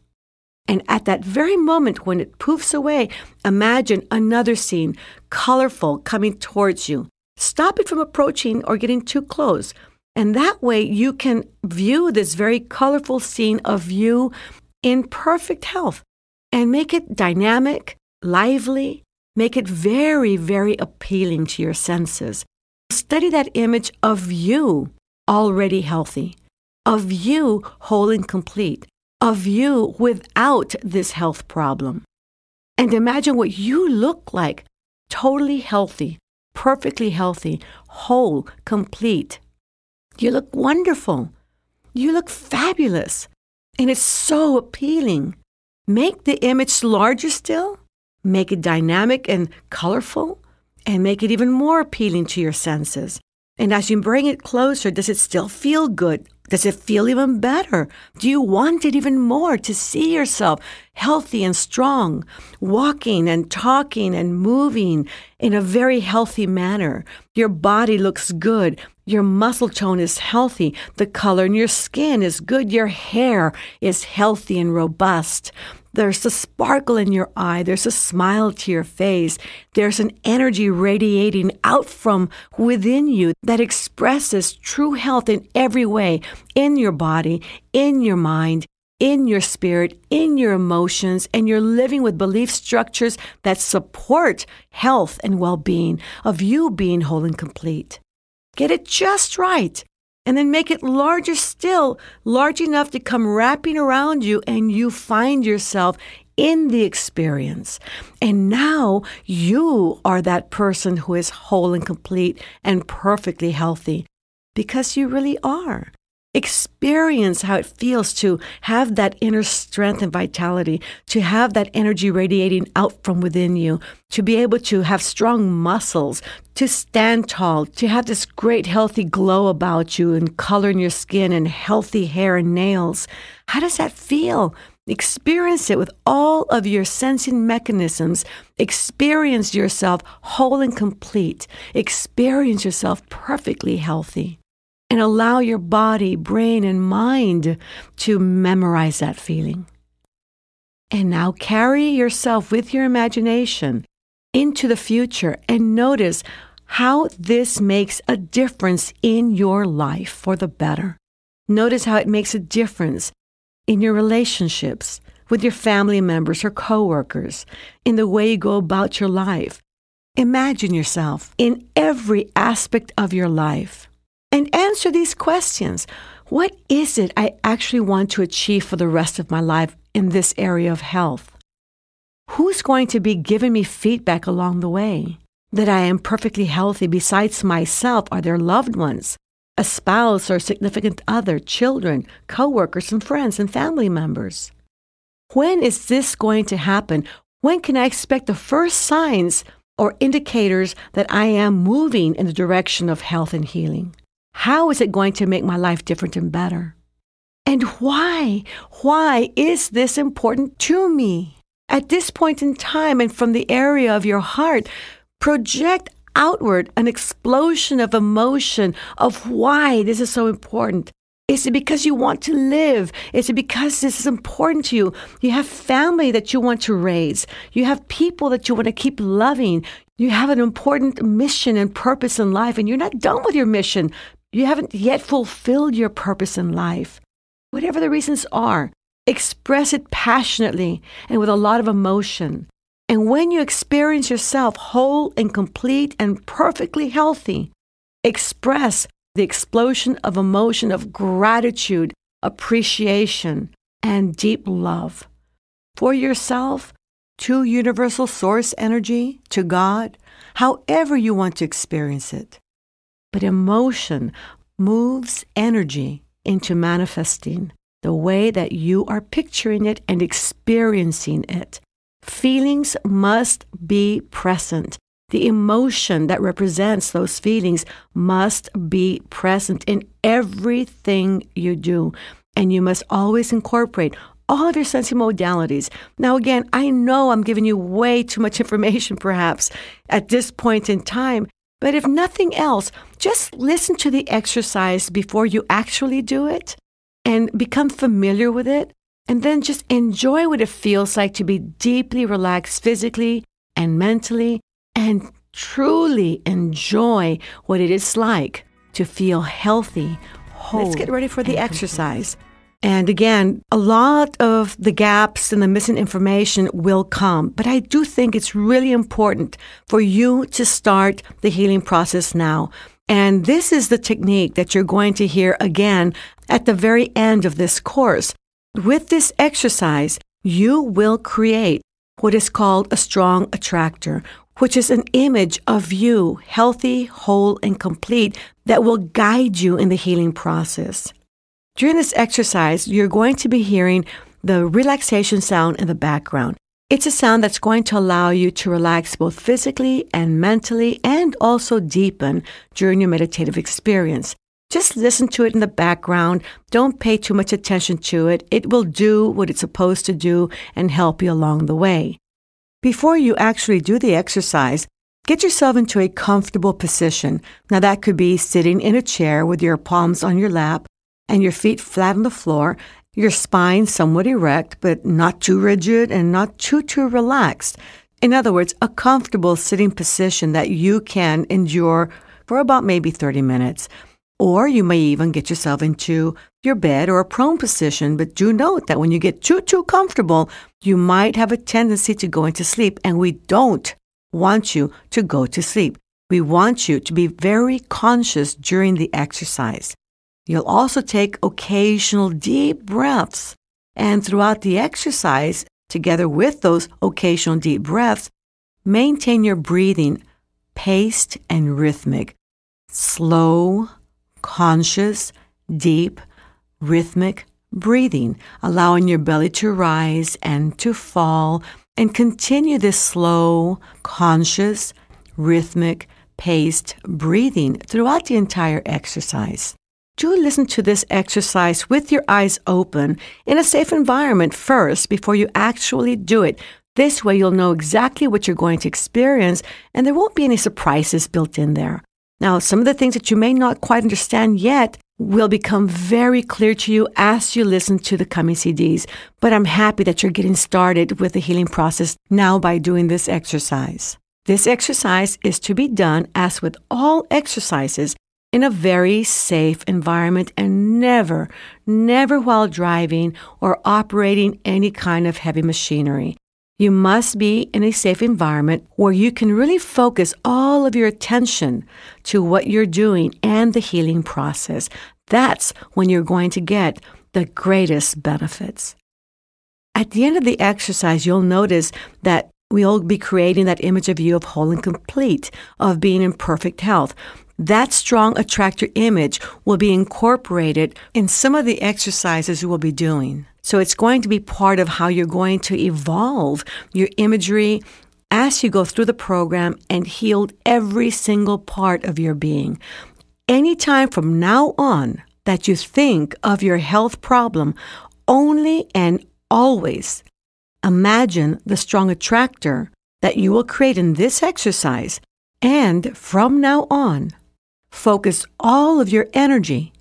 And at that very moment when it poofs away, imagine another scene, colorful, coming towards you. Stop it from approaching or getting too close. And that way you can view this very colorful scene of you in perfect health and make it dynamic, lively, make it very, very appealing to your senses. Study that image of you already healthy, of you whole and complete, of you without this health problem. And imagine what you look like totally healthy, perfectly healthy, whole, complete. You look wonderful. You look fabulous. And it's so appealing. Make the image larger still, make it dynamic and colorful, and make it even more appealing to your senses. And as you bring it closer, does it still feel good? Does it feel even better? Do you want it even more to see yourself healthy and strong, walking and talking and moving in a very healthy manner? Your body looks good. Your muscle tone is healthy. The color in your skin is good. Your hair is healthy and robust. There's a sparkle in your eye. There's a smile to your face. There's an energy radiating out from within you that expresses true health in every way in your body, in your mind, in your spirit, in your emotions, and you're living with belief structures that support health and well being of you being whole and complete. Get it just right and then make it larger still, large enough to come wrapping around you, and you find yourself in the experience. And now you are that person who is whole and complete and perfectly healthy because you really are. Experience how it feels to have that inner strength and vitality, to have that energy radiating out from within you, to be able to have strong muscles, to stand tall, to have this great healthy glow about you and color in your skin and healthy hair and nails. How does that feel? Experience it with all of your sensing mechanisms. Experience yourself whole and complete. Experience yourself perfectly healthy and allow your body, brain, and mind to memorize that feeling. And now carry yourself with your imagination into the future and notice how this makes a difference in your life for the better. Notice how it makes a difference in your relationships with your family members or coworkers, in the way you go about your life. Imagine yourself in every aspect of your life and answer these questions. What is it I actually want to achieve for the rest of my life in this area of health? Who's going to be giving me feedback along the way? That I am perfectly healthy besides myself are their loved ones, a spouse or significant other, children, coworkers and friends and family members. When is this going to happen? When can I expect the first signs or indicators that I am moving in the direction of health and healing? How is it going to make my life different and better? And why? Why is this important to me? At this point in time and from the area of your heart, project outward an explosion of emotion of why this is so important. Is it because you want to live? Is it because this is important to you? You have family that you want to raise. You have people that you want to keep loving. You have an important mission and purpose in life, and you're not done with your mission. You haven't yet fulfilled your purpose in life. Whatever the reasons are, express it passionately and with a lot of emotion. And when you experience yourself whole and complete and perfectly healthy, express the explosion of emotion of gratitude, appreciation, and deep love for yourself, to universal source energy, to God, however you want to experience it. But emotion moves energy into manifesting the way that you are picturing it and experiencing it. Feelings must be present. The emotion that represents those feelings must be present in everything you do. And you must always incorporate all of your sensing modalities. Now, again, I know I'm giving you way too much information perhaps at this point in time, but if nothing else, just listen to the exercise before you actually do it and become familiar with it. And then just enjoy what it feels like to be deeply relaxed physically and mentally and truly enjoy what it is like to feel healthy, whole. Let's get ready for the exercise. And again, a lot of the gaps and the missing information will come, but I do think it's really important for you to start the healing process now. And this is the technique that you're going to hear again at the very end of this course. With this exercise, you will create what is called a strong attractor, which is an image of you, healthy, whole, and complete, that will guide you in the healing process. During this exercise, you're going to be hearing the relaxation sound in the background. It's a sound that's going to allow you to relax both physically and mentally and also deepen during your meditative experience. Just listen to it in the background. Don't pay too much attention to it. It will do what it's supposed to do and help you along the way. Before you actually do the exercise, get yourself into a comfortable position. Now, that could be sitting in a chair with your palms on your lap and your feet flat on the floor, your spine somewhat erect, but not too rigid and not too, too relaxed. In other words, a comfortable sitting position that you can endure for about maybe 30 minutes. Or you may even get yourself into your bed or a prone position, but do note that when you get too, too comfortable, you might have a tendency to go into sleep, and we don't want you to go to sleep. We want you to be very conscious during the exercise. You'll also take occasional deep breaths. And throughout the exercise, together with those occasional deep breaths, maintain your breathing paced and rhythmic, slow, conscious, deep, rhythmic breathing, allowing your belly to rise and to fall, and continue this slow, conscious, rhythmic, paced breathing throughout the entire exercise. Do listen to this exercise with your eyes open in a safe environment first before you actually do it. This way, you'll know exactly what you're going to experience, and there won't be any surprises built in there. Now, some of the things that you may not quite understand yet will become very clear to you as you listen to the coming CDs. But I'm happy that you're getting started with the healing process now by doing this exercise. This exercise is to be done, as with all exercises, in a very safe environment and never, never while driving or operating any kind of heavy machinery. You must be in a safe environment where you can really focus all of your attention to what you're doing and the healing process. That's when you're going to get the greatest benefits. At the end of the exercise, you'll notice that we'll be creating that image of you of whole and complete, of being in perfect health. That strong attractor image will be incorporated in some of the exercises we'll be doing. So it's going to be part of how you're going to evolve your imagery as you go through the program and heal every single part of your being. Anytime from now on that you think of your health problem, only and always imagine the strong attractor that you will create in this exercise. And from now on, focus all of your energy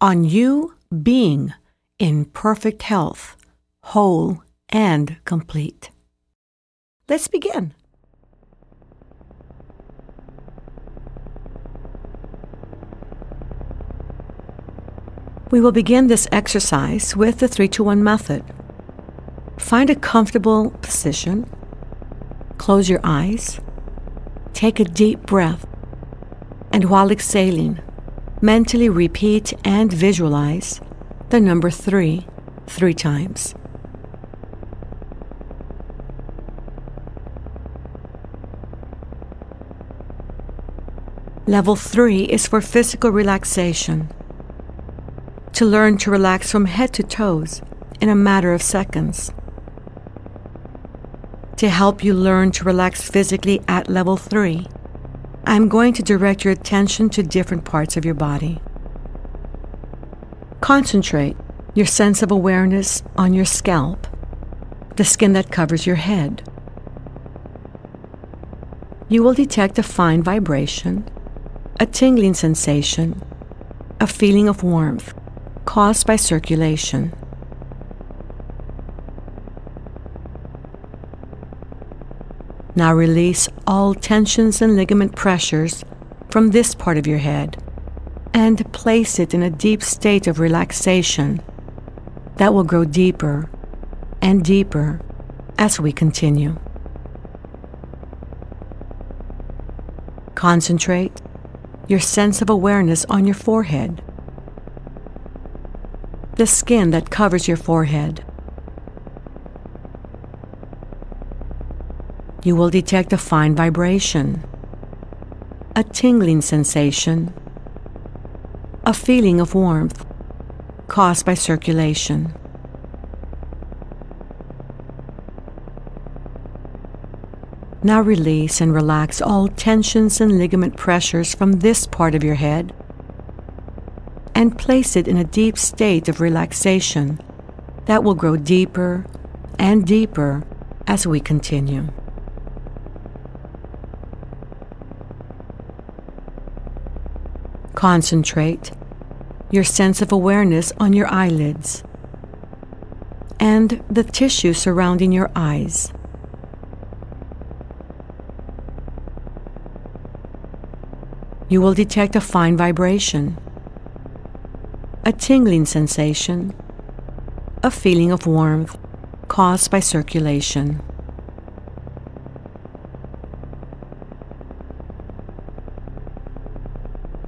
on you being in perfect health, whole and complete. Let's begin. We will begin this exercise with the 321 method. Find a comfortable position, close your eyes, take a deep breath, and while exhaling, mentally repeat and visualize the number three three times. Level 3 is for physical relaxation. To learn to relax from head to toes in a matter of seconds. To help you learn to relax physically at level 3, I'm going to direct your attention to different parts of your body. Concentrate your sense of awareness on your scalp, the skin that covers your head. You will detect a fine vibration, a tingling sensation, a feeling of warmth caused by circulation. Now release all tensions and ligament pressures from this part of your head and place it in a deep state of relaxation that will grow deeper and deeper as we continue. Concentrate your sense of awareness on your forehead, the skin that covers your forehead. You will detect a fine vibration, a tingling sensation a feeling of warmth caused by circulation. Now release and relax all tensions and ligament pressures from this part of your head and place it in a deep state of relaxation that will grow deeper and deeper as we continue. Concentrate your sense of awareness on your eyelids and the tissue surrounding your eyes. You will detect a fine vibration, a tingling sensation, a feeling of warmth caused by circulation.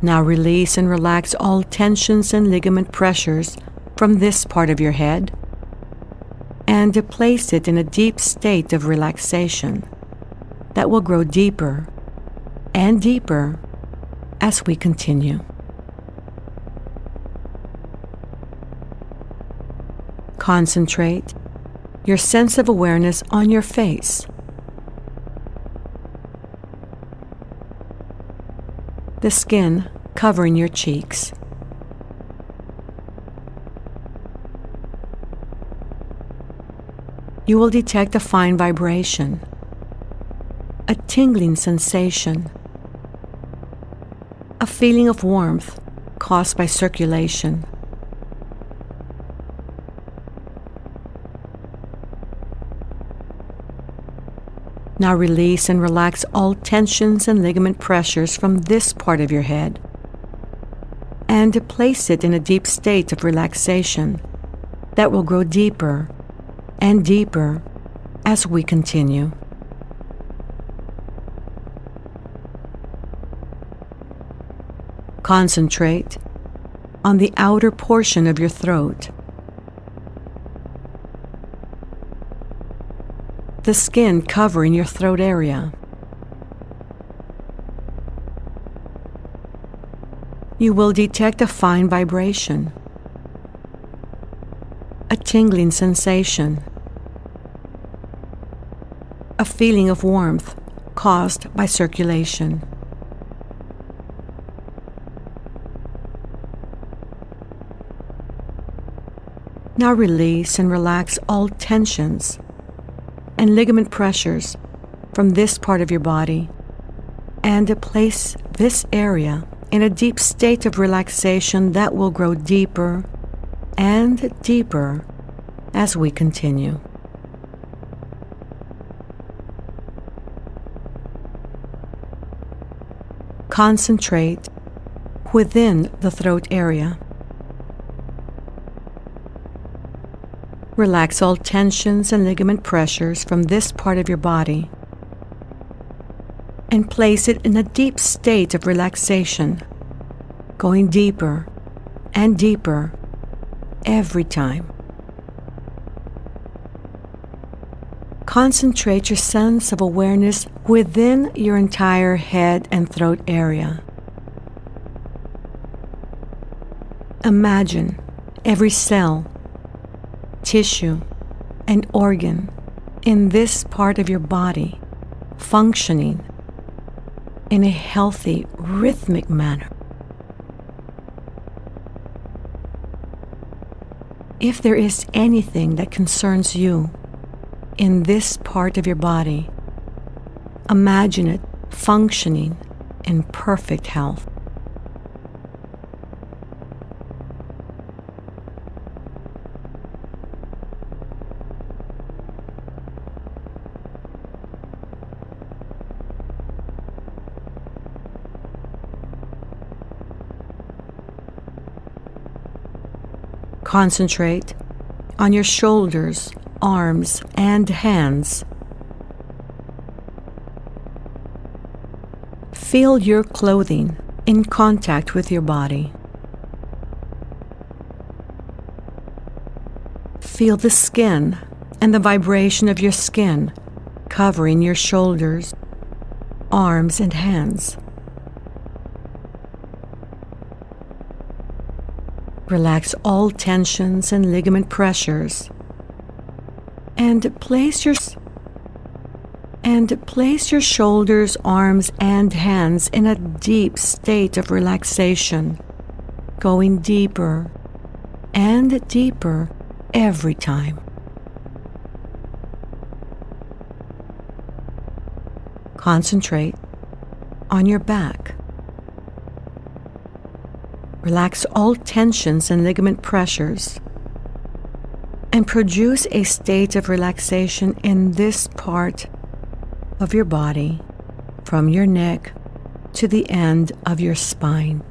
Now release and relax all tensions and ligament pressures from this part of your head and place it in a deep state of relaxation that will grow deeper and deeper as we continue. Concentrate your sense of awareness on your face. The skin covering your cheeks. You will detect a fine vibration, a tingling sensation, a feeling of warmth caused by circulation. Now release and relax all tensions and ligament pressures from this part of your head and to place it in a deep state of relaxation that will grow deeper and deeper as we continue. Concentrate on the outer portion of your throat. the skin covering your throat area. You will detect a fine vibration, a tingling sensation, a feeling of warmth caused by circulation. Now release and relax all tensions and ligament pressures from this part of your body and place this area in a deep state of relaxation that will grow deeper and deeper as we continue. Concentrate within the throat area. Relax all tensions and ligament pressures from this part of your body and place it in a deep state of relaxation, going deeper and deeper every time. Concentrate your sense of awareness within your entire head and throat area. Imagine every cell tissue, and organ in this part of your body functioning in a healthy, rhythmic manner. If there is anything that concerns you in this part of your body, imagine it functioning in perfect health. Concentrate on your shoulders, arms, and hands. Feel your clothing in contact with your body. Feel the skin and the vibration of your skin covering your shoulders, arms, and hands. Relax all tensions and ligament pressures. And place your and place your shoulders, arms, and hands in a deep state of relaxation, going deeper and deeper every time. Concentrate on your back. Relax all tensions and ligament pressures and produce a state of relaxation in this part of your body from your neck to the end of your spine.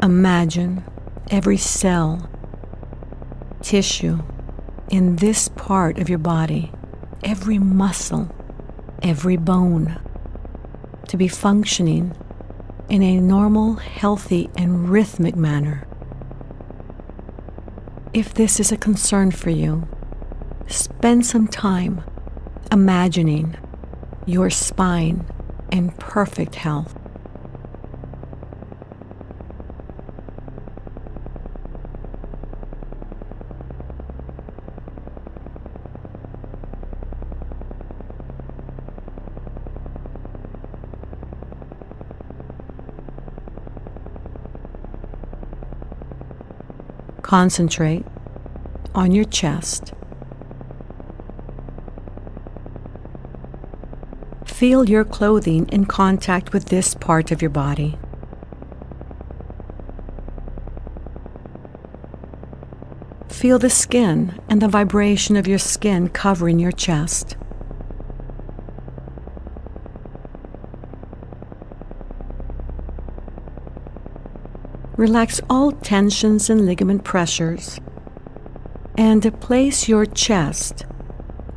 Imagine every cell, tissue in this part of your body, every muscle, every bone to be functioning in a normal, healthy, and rhythmic manner. If this is a concern for you, spend some time imagining your spine in perfect health. Concentrate on your chest. Feel your clothing in contact with this part of your body. Feel the skin and the vibration of your skin covering your chest. Relax all tensions and ligament pressures and place your chest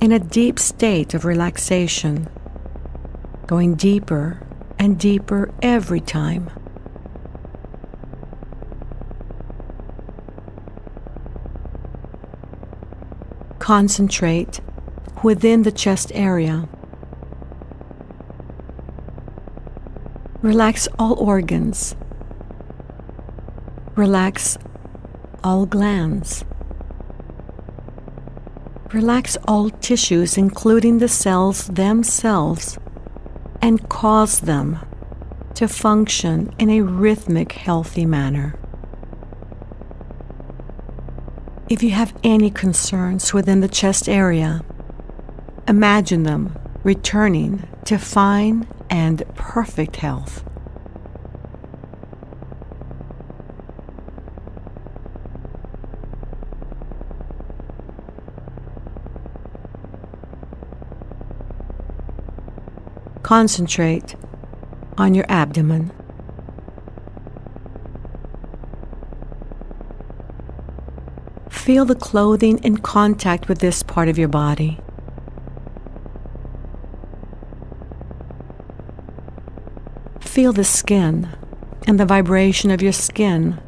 in a deep state of relaxation, going deeper and deeper every time. Concentrate within the chest area. Relax all organs. Relax all glands. Relax all tissues, including the cells themselves, and cause them to function in a rhythmic, healthy manner. If you have any concerns within the chest area, imagine them returning to fine and perfect health. Concentrate on your abdomen. Feel the clothing in contact with this part of your body. Feel the skin and the vibration of your skin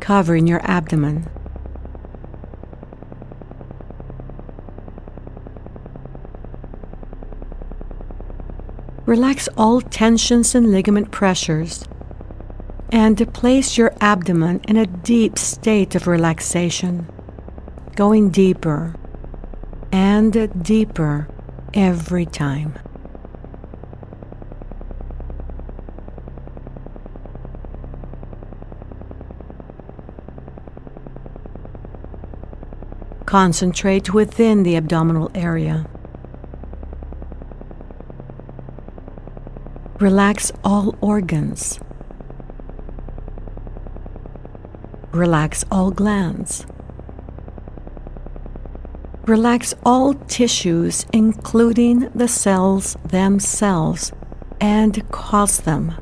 covering your abdomen. Relax all tensions and ligament pressures and place your abdomen in a deep state of relaxation going deeper and deeper every time. Concentrate within the abdominal area. Relax all organs. Relax all glands. Relax all tissues, including the cells themselves, and cause them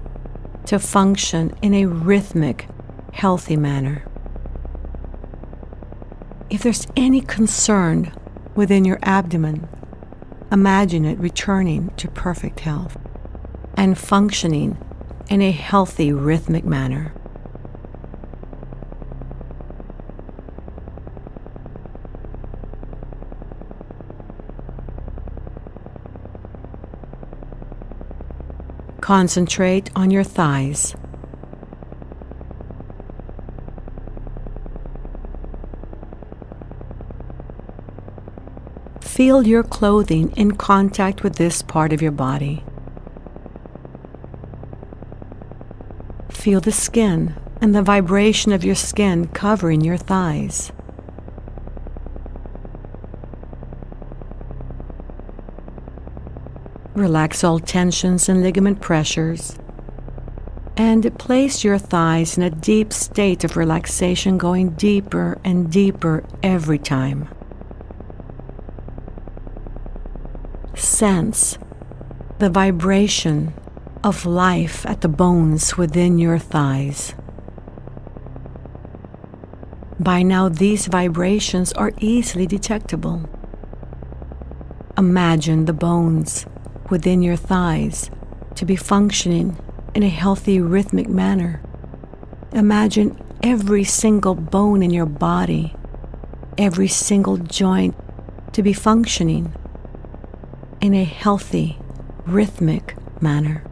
to function in a rhythmic, healthy manner. If there's any concern within your abdomen, imagine it returning to perfect health and functioning in a healthy, rhythmic manner. Concentrate on your thighs. Feel your clothing in contact with this part of your body. Feel the skin and the vibration of your skin covering your thighs. Relax all tensions and ligament pressures. And place your thighs in a deep state of relaxation, going deeper and deeper every time. Sense the vibration of life at the bones within your thighs. By now, these vibrations are easily detectable. Imagine the bones within your thighs to be functioning in a healthy rhythmic manner. Imagine every single bone in your body, every single joint to be functioning in a healthy rhythmic manner.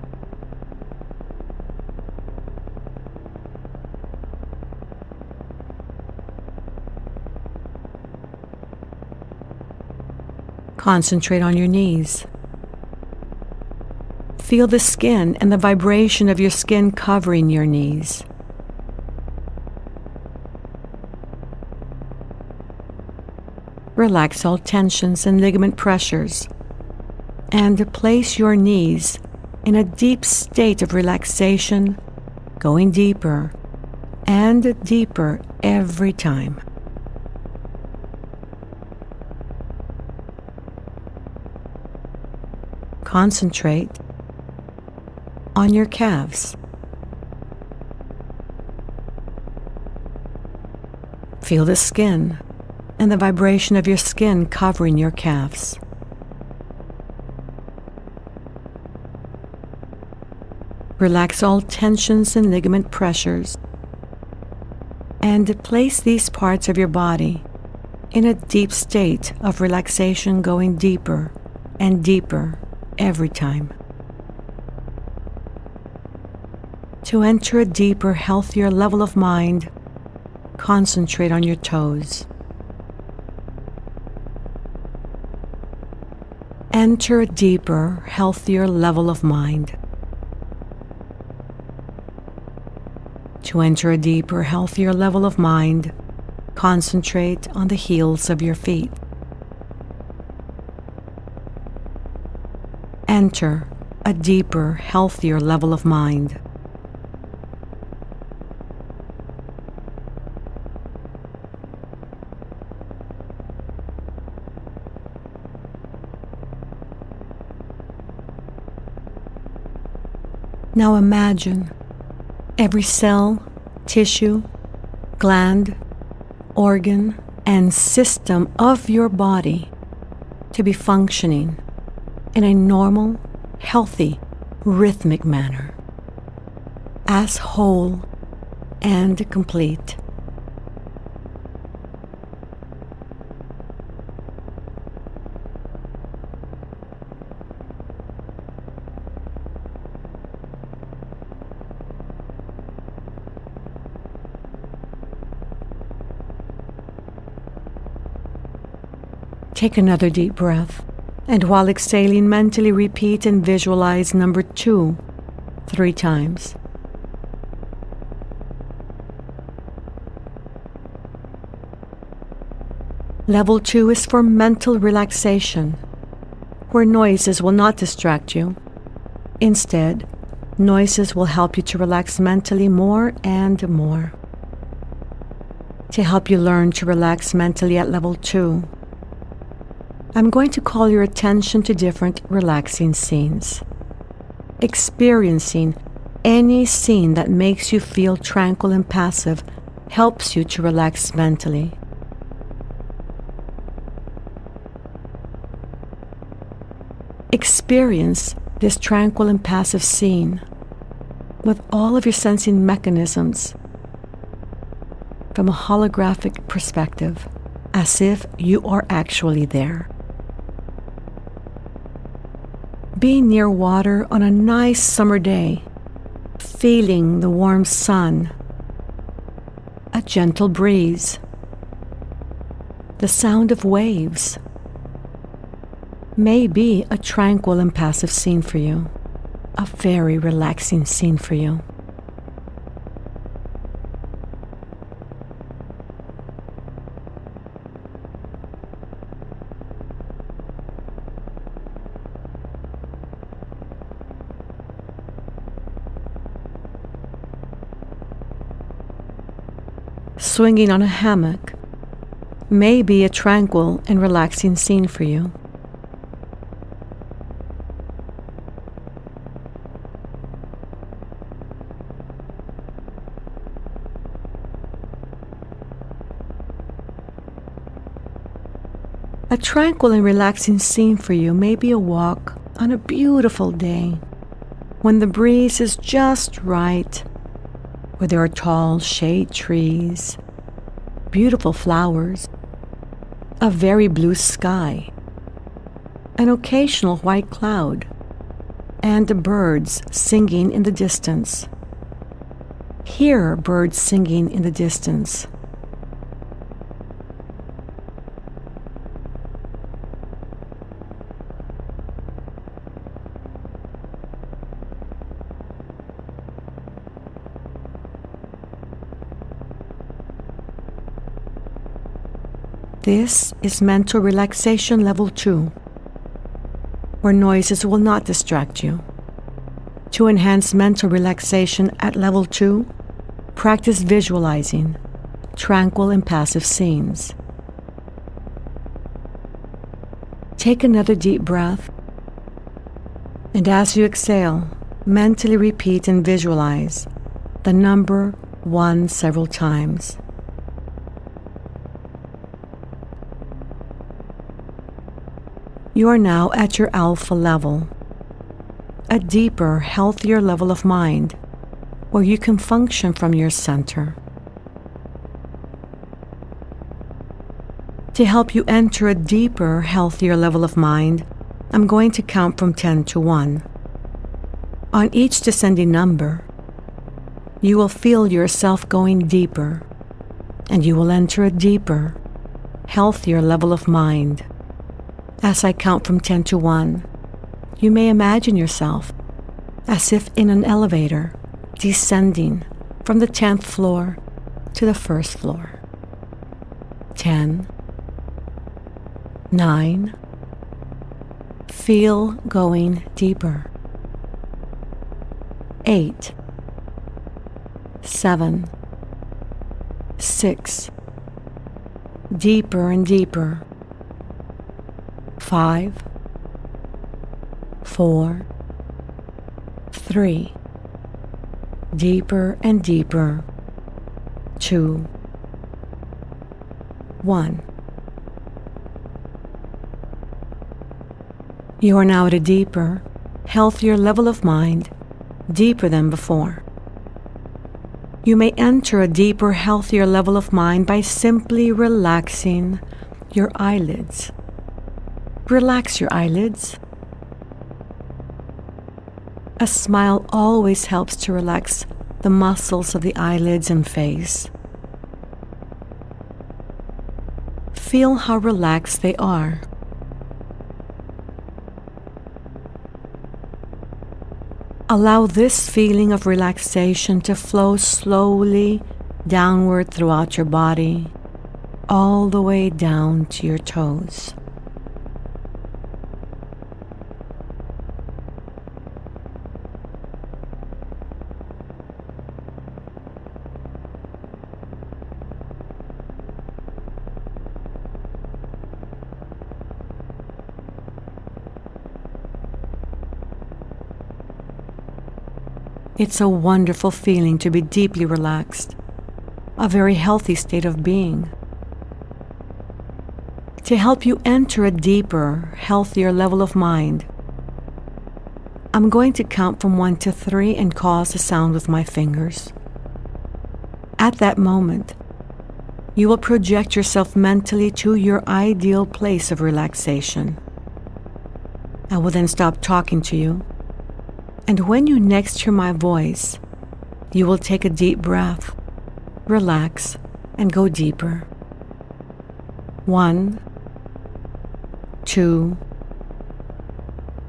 Concentrate on your knees. Feel the skin and the vibration of your skin covering your knees. Relax all tensions and ligament pressures. And place your knees in a deep state of relaxation, going deeper and deeper every time. Concentrate on your calves. Feel the skin and the vibration of your skin covering your calves. Relax all tensions and ligament pressures and place these parts of your body in a deep state of relaxation, going deeper and deeper every time. To enter a deeper, healthier level of mind, concentrate on your toes. Enter a deeper, healthier level of mind. To enter a deeper, healthier level of mind, concentrate on the heels of your feet. Enter a deeper, healthier level of mind. Now imagine every cell, tissue, gland, organ, and system of your body to be functioning in a normal, healthy, rhythmic manner, as whole and complete. Take another deep breath, and while exhaling, mentally repeat and visualize number two three times. Level two is for mental relaxation, where noises will not distract you. Instead, noises will help you to relax mentally more and more. To help you learn to relax mentally at level two, I'm going to call your attention to different relaxing scenes. Experiencing any scene that makes you feel tranquil and passive helps you to relax mentally. Experience this tranquil and passive scene with all of your sensing mechanisms from a holographic perspective, as if you are actually there. Be near water on a nice summer day, feeling the warm sun, a gentle breeze, the sound of waves. May be a tranquil and passive scene for you, a very relaxing scene for you. Swinging on a hammock may be a tranquil and relaxing scene for you. A tranquil and relaxing scene for you may be a walk on a beautiful day when the breeze is just right where there are tall shade trees, beautiful flowers, a very blue sky, an occasional white cloud, and the birds singing in the distance. Hear birds singing in the distance. This is mental relaxation level 2, where noises will not distract you. To enhance mental relaxation at level 2, practice visualizing tranquil and passive scenes. Take another deep breath, and as you exhale, mentally repeat and visualize the number one several times. You are now at your alpha level, a deeper, healthier level of mind where you can function from your center. To help you enter a deeper, healthier level of mind, I'm going to count from 10 to 1. On each descending number, you will feel yourself going deeper, and you will enter a deeper, healthier level of mind. As I count from 10 to 1, you may imagine yourself as if in an elevator descending from the 10th floor to the first floor. 10, 9, feel going deeper. Eight, seven, six, deeper and deeper, five, four, three, deeper and deeper, two, one. You are now at a deeper, healthier level of mind deeper than before. You may enter a deeper, healthier level of mind by simply relaxing your eyelids. Relax your eyelids. A smile always helps to relax the muscles of the eyelids and face. Feel how relaxed they are. Allow this feeling of relaxation to flow slowly downward throughout your body, all the way down to your toes. It's a wonderful feeling to be deeply relaxed, a very healthy state of being. To help you enter a deeper, healthier level of mind, I'm going to count from one to three and cause a sound with my fingers. At that moment, you will project yourself mentally to your ideal place of relaxation. I will then stop talking to you and when you next hear my voice, you will take a deep breath, relax, and go deeper. One, two,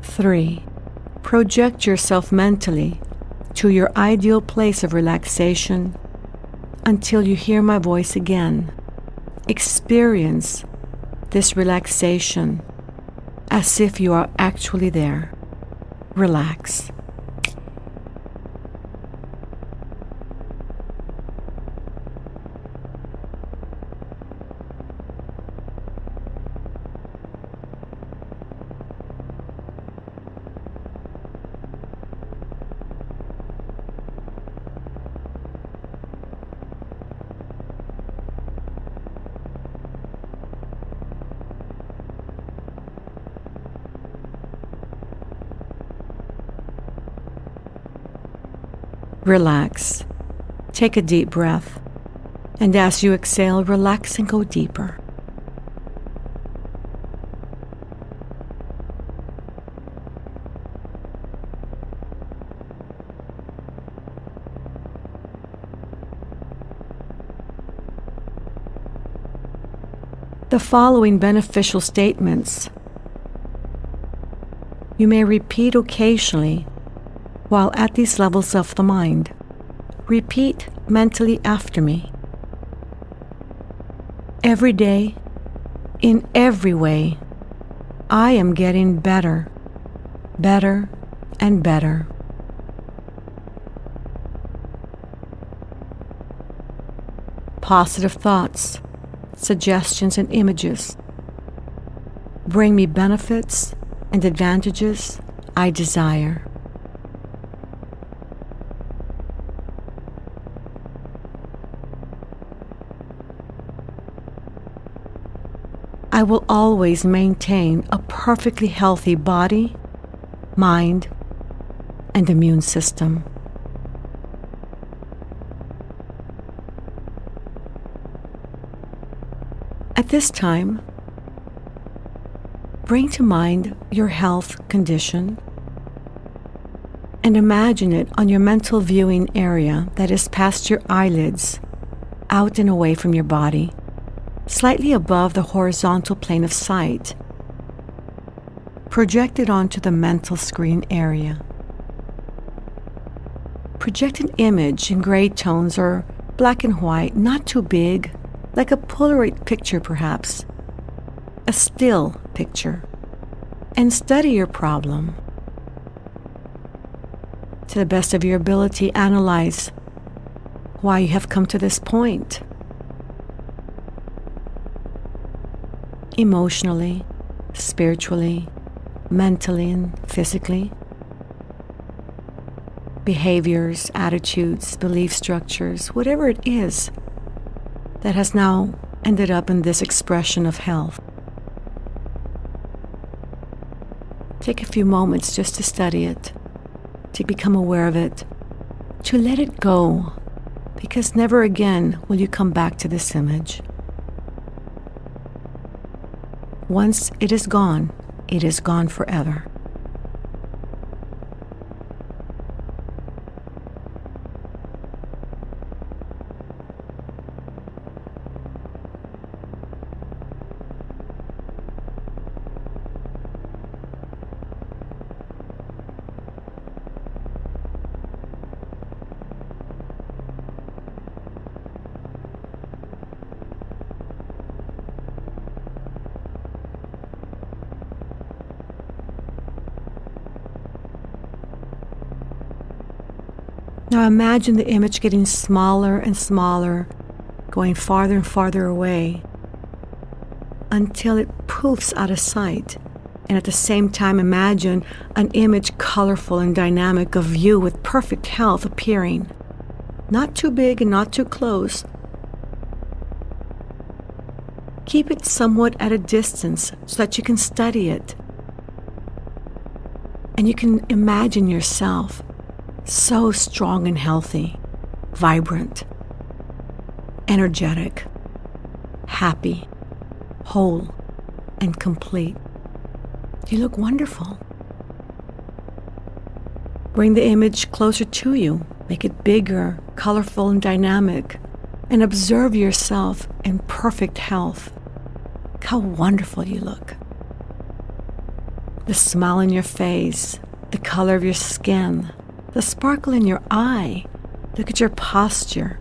three. Project yourself mentally to your ideal place of relaxation until you hear my voice again. Experience this relaxation as if you are actually there. Relax. Relax. Take a deep breath. And as you exhale, relax and go deeper. The following beneficial statements you may repeat occasionally while at these levels of the mind. Repeat mentally after me. Every day, In every way, I am getting better, better, and better. Positive thoughts, suggestions, and images bring me benefits and advantages I desire. I will always maintain a perfectly healthy body, mind, and immune system. At this time, bring to mind your health condition and imagine it on your mental viewing area that is past your eyelids, out and away from your body slightly above the horizontal plane of sight, projected onto the mental screen area. Project an image in gray tones or black and white, not too big, like a Polaroid picture perhaps, a still picture, and study your problem. To the best of your ability, analyze why you have come to this point. Emotionally, spiritually, mentally, and physically. Behaviors, attitudes, belief structures, whatever it is that has now ended up in this expression of health. Take a few moments just to study it, to become aware of it, to let it go, because never again will you come back to this image. Once it is gone, it is gone forever. Imagine the image getting smaller and smaller, going farther and farther away until it poofs out of sight. And at the same time, imagine an image colorful and dynamic of you with perfect health appearing. Not too big and not too close. Keep it somewhat at a distance so that you can study it. And you can imagine yourself so strong and healthy, vibrant, energetic, happy, whole, and complete. You look wonderful. Bring the image closer to you, make it bigger, colorful, and dynamic, and observe yourself in perfect health. How wonderful you look. The smile on your face, the color of your skin, the sparkle in your eye. Look at your posture,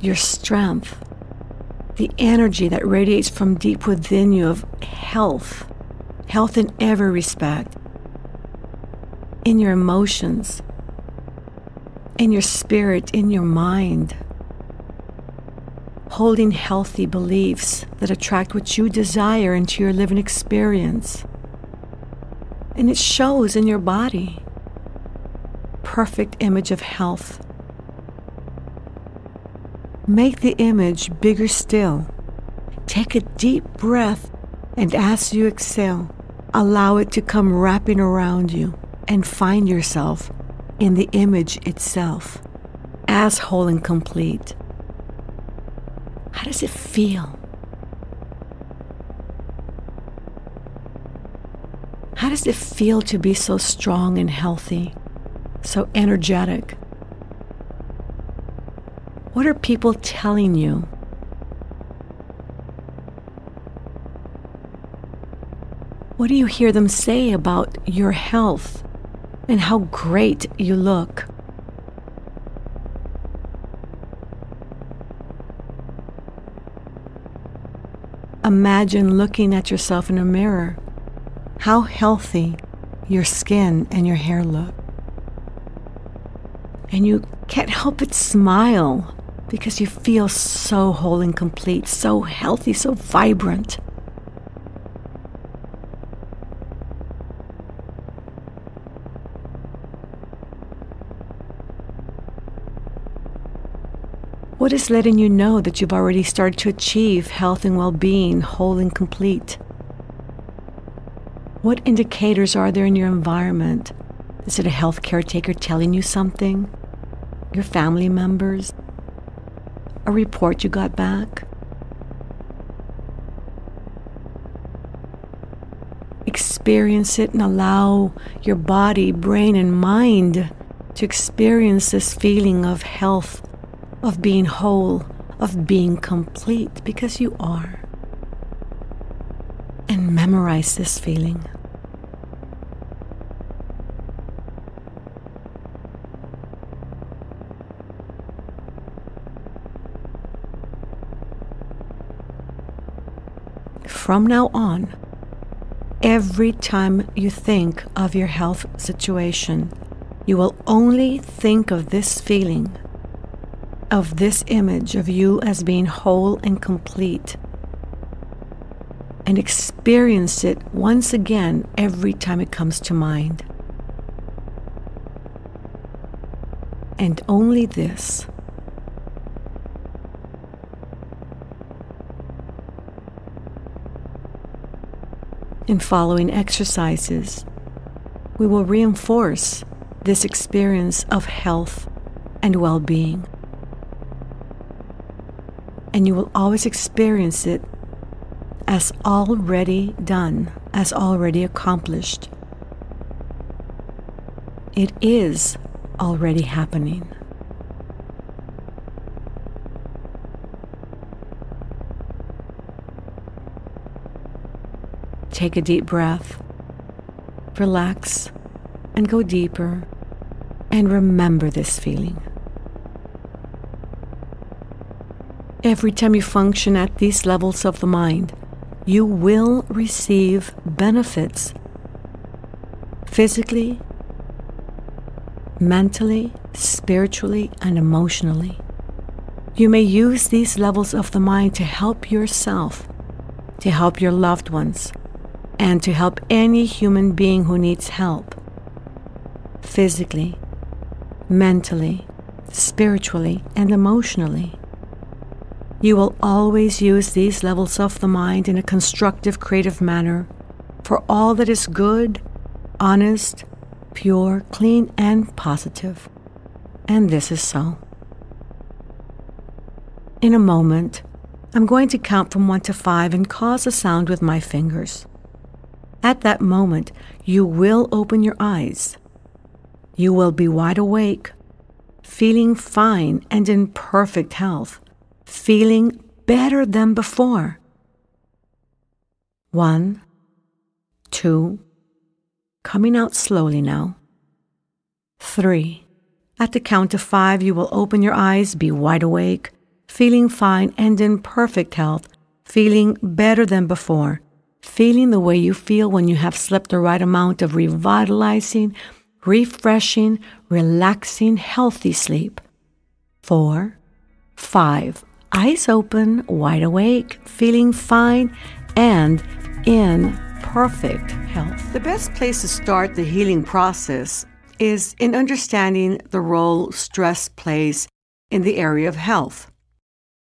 your strength, the energy that radiates from deep within you of health, health in every respect, in your emotions, in your spirit, in your mind. Holding healthy beliefs that attract what you desire into your living experience and it shows in your body. Perfect image of health. Make the image bigger still. Take a deep breath, and as you exhale, allow it to come wrapping around you and find yourself in the image itself as whole and complete. How does it feel? How does it feel to be so strong and healthy, so energetic? What are people telling you? What do you hear them say about your health and how great you look? imagine looking at yourself in a mirror, how healthy your skin and your hair look. And you can't help but smile because you feel so whole and complete, so healthy, so vibrant. What is letting you know that you've already started to achieve health and well being, whole and complete? What indicators are there in your environment? Is it a health caretaker telling you something? Your family members? A report you got back? Experience it and allow your body, brain, and mind to experience this feeling of health of being whole, of being complete, because you are. And memorize this feeling. From now on, every time you think of your health situation, you will only think of this feeling of this image of you as being whole and complete and experience it once again every time it comes to mind. And only this. In following exercises, we will reinforce this experience of health and well being and you will always experience it as already done, as already accomplished. It is already happening. Take a deep breath, relax, and go deeper, and remember this feeling. Every time you function at these levels of the mind, you will receive benefits physically, mentally, spiritually, and emotionally. You may use these levels of the mind to help yourself, to help your loved ones, and to help any human being who needs help physically, mentally, spiritually, and emotionally. You will always use these levels of the mind in a constructive, creative manner for all that is good, honest, pure, clean, and positive. And this is so. In a moment, I'm going to count from one to five and cause a sound with my fingers. At that moment, you will open your eyes. You will be wide awake, feeling fine and in perfect health feeling better than before. One, two, coming out slowly now. Three. At the count of five, you will open your eyes, be wide awake, feeling fine and in perfect health, feeling better than before, feeling the way you feel when you have slept the right amount of revitalizing, refreshing, relaxing, healthy sleep. Four, five eyes open, wide awake, feeling fine, and in perfect health. The best place to start the healing process is in understanding the role stress plays in the area of health.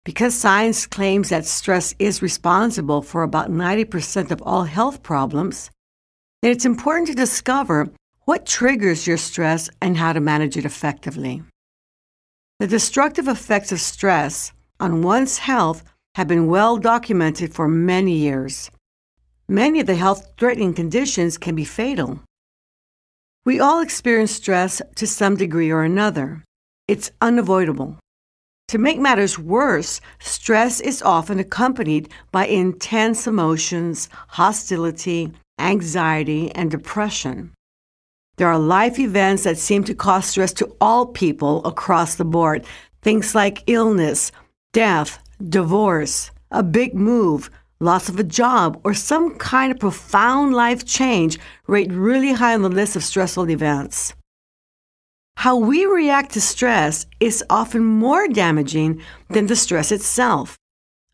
Because science claims that stress is responsible for about 90% of all health problems, then it's important to discover what triggers your stress and how to manage it effectively. The destructive effects of stress on one's health have been well documented for many years. Many of the health threatening conditions can be fatal. We all experience stress to some degree or another. It's unavoidable. To make matters worse, stress is often accompanied by intense emotions, hostility, anxiety, and depression. There are life events that seem to cause stress to all people across the board. Things like illness, death, divorce, a big move, loss of a job, or some kind of profound life change rate really high on the list of stressful events. How we react to stress is often more damaging than the stress itself.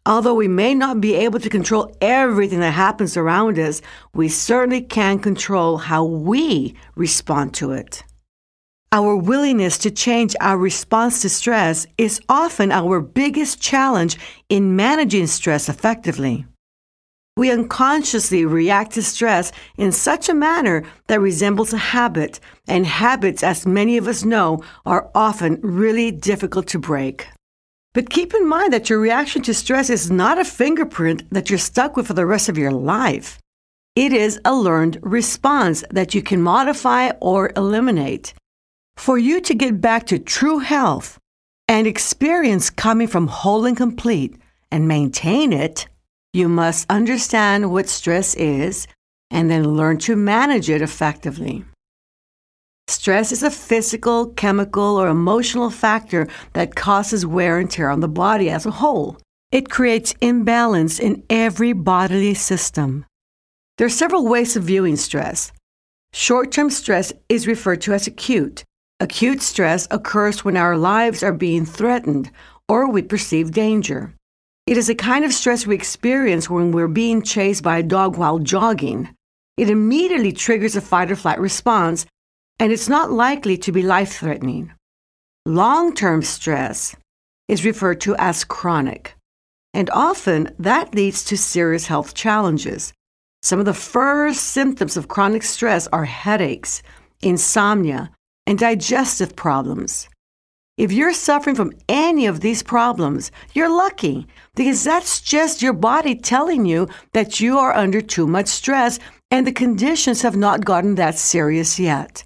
Although we may not be able to control everything that happens around us, we certainly can control how we respond to it. Our willingness to change our response to stress is often our biggest challenge in managing stress effectively. We unconsciously react to stress in such a manner that resembles a habit, and habits, as many of us know, are often really difficult to break. But keep in mind that your reaction to stress is not a fingerprint that you're stuck with for the rest of your life. It is a learned response that you can modify or eliminate. For you to get back to true health and experience coming from whole and complete and maintain it, you must understand what stress is and then learn to manage it effectively. Stress is a physical, chemical, or emotional factor that causes wear and tear on the body as a whole. It creates imbalance in every bodily system. There are several ways of viewing stress. Short term stress is referred to as acute, Acute stress occurs when our lives are being threatened or we perceive danger. It is a kind of stress we experience when we're being chased by a dog while jogging. It immediately triggers a fight or flight response, and it's not likely to be life threatening. Long term stress is referred to as chronic, and often that leads to serious health challenges. Some of the first symptoms of chronic stress are headaches, insomnia, and digestive problems. If you're suffering from any of these problems, you're lucky because that's just your body telling you that you are under too much stress and the conditions have not gotten that serious yet.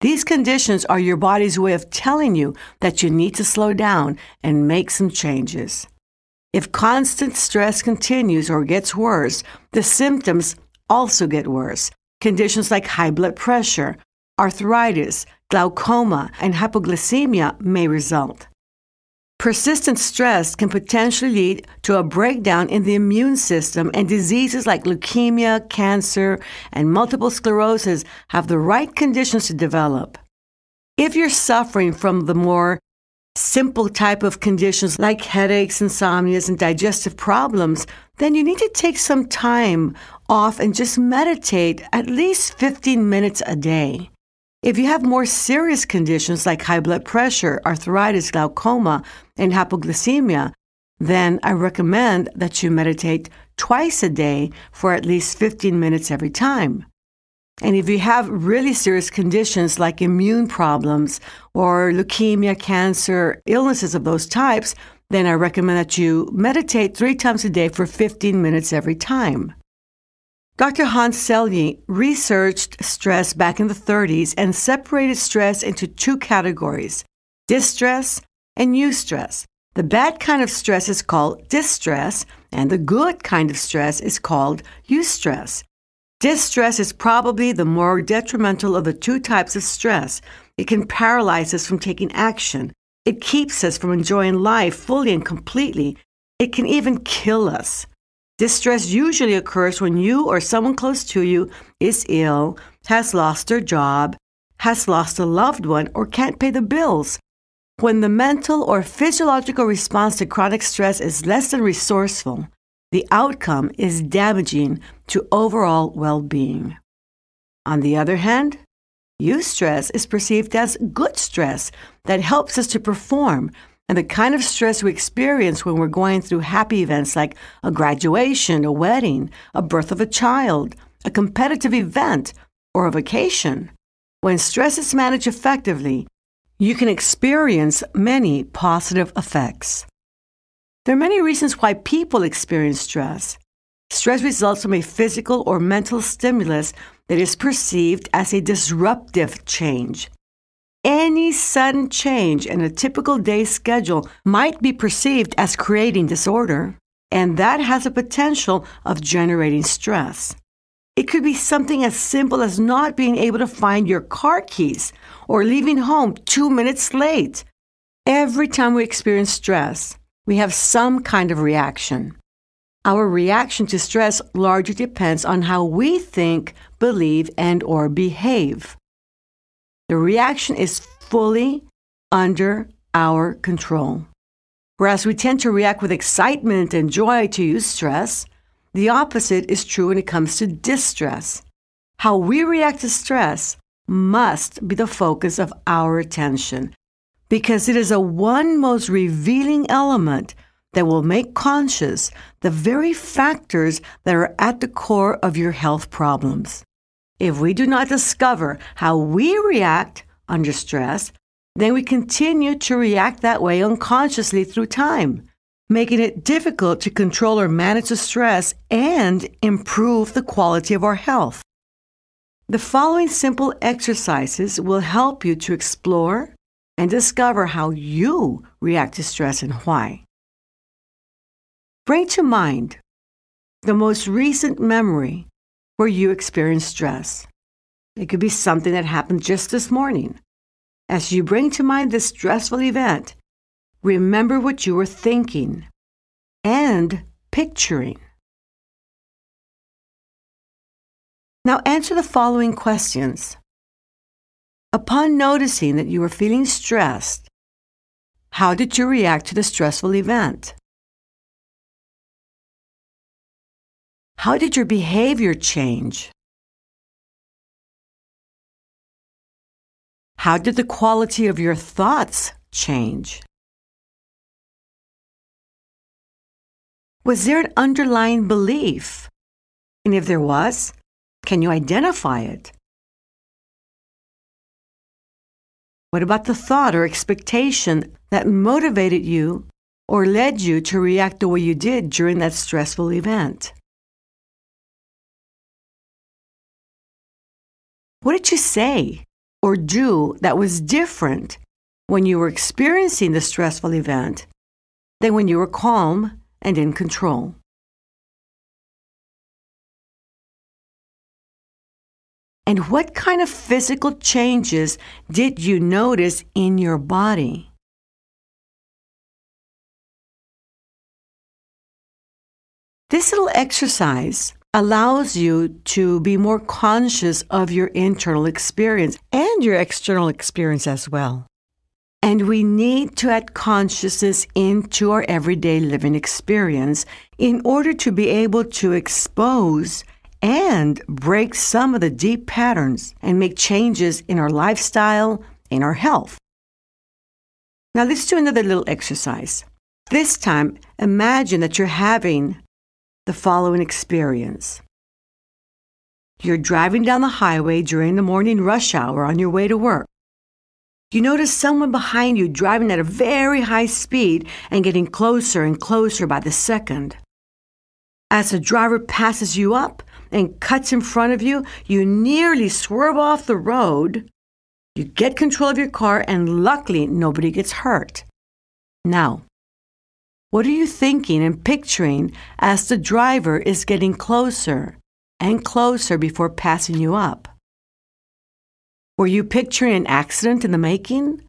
These conditions are your body's way of telling you that you need to slow down and make some changes. If constant stress continues or gets worse, the symptoms also get worse. Conditions like high blood pressure, arthritis, glaucoma, and hypoglycemia may result. Persistent stress can potentially lead to a breakdown in the immune system, and diseases like leukemia, cancer, and multiple sclerosis have the right conditions to develop. If you're suffering from the more simple type of conditions like headaches, insomnias, and digestive problems, then you need to take some time off and just meditate at least 15 minutes a day. If you have more serious conditions like high blood pressure, arthritis, glaucoma, and hypoglycemia, then I recommend that you meditate twice a day for at least 15 minutes every time. And if you have really serious conditions like immune problems or leukemia, cancer, illnesses of those types, then I recommend that you meditate three times a day for 15 minutes every time. Dr. Hans Selye researched stress back in the 30s and separated stress into two categories distress and eustress. The bad kind of stress is called distress, and the good kind of stress is called eustress. Distress is probably the more detrimental of the two types of stress. It can paralyze us from taking action. It keeps us from enjoying life fully and completely. It can even kill us. Distress usually occurs when you or someone close to you is ill, has lost their job, has lost a loved one, or can't pay the bills. When the mental or physiological response to chronic stress is less than resourceful, the outcome is damaging to overall well being. On the other hand, eustress is perceived as good stress that helps us to perform and the kind of stress we experience when we're going through happy events like a graduation, a wedding, a birth of a child, a competitive event, or a vacation. When stress is managed effectively, you can experience many positive effects. There are many reasons why people experience stress. Stress results from a physical or mental stimulus that is perceived as a disruptive change. Any sudden change in a typical day schedule might be perceived as creating disorder, and that has a potential of generating stress. It could be something as simple as not being able to find your car keys or leaving home two minutes late. Every time we experience stress, we have some kind of reaction. Our reaction to stress largely depends on how we think, believe, and or behave. The reaction is fully under our control. Whereas we tend to react with excitement and joy to eustress, the opposite is true when it comes to distress. How we react to stress must be the focus of our attention because it is a one most revealing element that will make conscious the very factors that are at the core of your health problems. If we do not discover how we react under stress, then we continue to react that way unconsciously through time, making it difficult to control or manage the stress and improve the quality of our health. The following simple exercises will help you to explore and discover how you react to stress and why. Bring to mind the most recent memory where you experienced stress. It could be something that happened just this morning. As you bring to mind this stressful event, remember what you were thinking and picturing. Now answer the following questions. Upon noticing that you were feeling stressed, how did you react to the stressful event? How did your behavior change? How did the quality of your thoughts change? Was there an underlying belief? And if there was, can you identify it? What about the thought or expectation that motivated you or led you to react the way you did during that stressful event? What did you say or do that was different when you were experiencing the stressful event than when you were calm and in control? And what kind of physical changes did you notice in your body? This little exercise allows you to be more conscious of your internal experience and your external experience as well. And we need to add consciousness into our everyday living experience in order to be able to expose and break some of the deep patterns and make changes in our lifestyle, in our health. Now let's do another little exercise. This time, imagine that you're having the following experience. You're driving down the highway during the morning rush hour on your way to work. You notice someone behind you driving at a very high speed and getting closer and closer by the second. As the driver passes you up and cuts in front of you, you nearly swerve off the road. You get control of your car, and luckily, nobody gets hurt. Now, what are you thinking and picturing as the driver is getting closer and closer before passing you up? Were you picturing an accident in the making?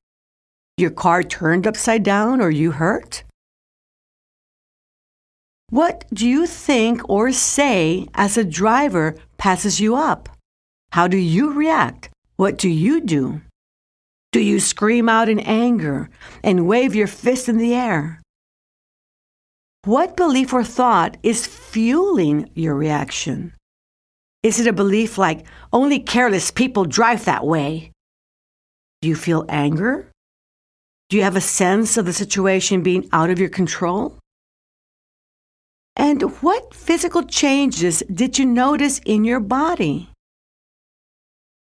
Your car turned upside down or you hurt? What do you think or say as a driver passes you up? How do you react? What do you do? Do you scream out in anger and wave your fist in the air? What belief or thought is fueling your reaction? Is it a belief like only careless people drive that way? Do you feel anger? Do you have a sense of the situation being out of your control? And what physical changes did you notice in your body?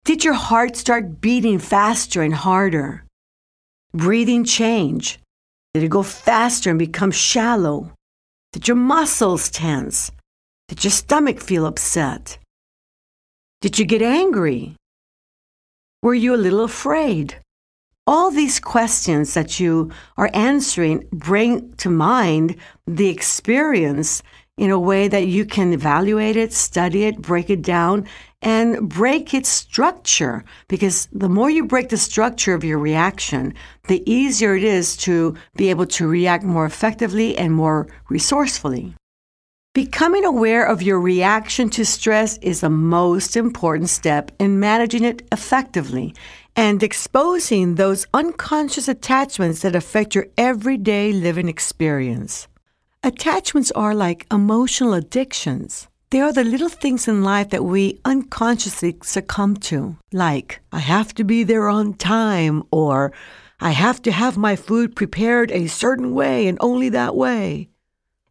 Did your heart start beating faster and harder? Breathing change? Did it go faster and become shallow? Did your muscles tense? Did your stomach feel upset? Did you get angry? Were you a little afraid? All these questions that you are answering bring to mind the experience in a way that you can evaluate it, study it, break it down, and break its structure. Because the more you break the structure of your reaction, the easier it is to be able to react more effectively and more resourcefully. Becoming aware of your reaction to stress is the most important step in managing it effectively and exposing those unconscious attachments that affect your everyday living experience. Attachments are like emotional addictions. They are the little things in life that we unconsciously succumb to, like, I have to be there on time, or I have to have my food prepared a certain way and only that way.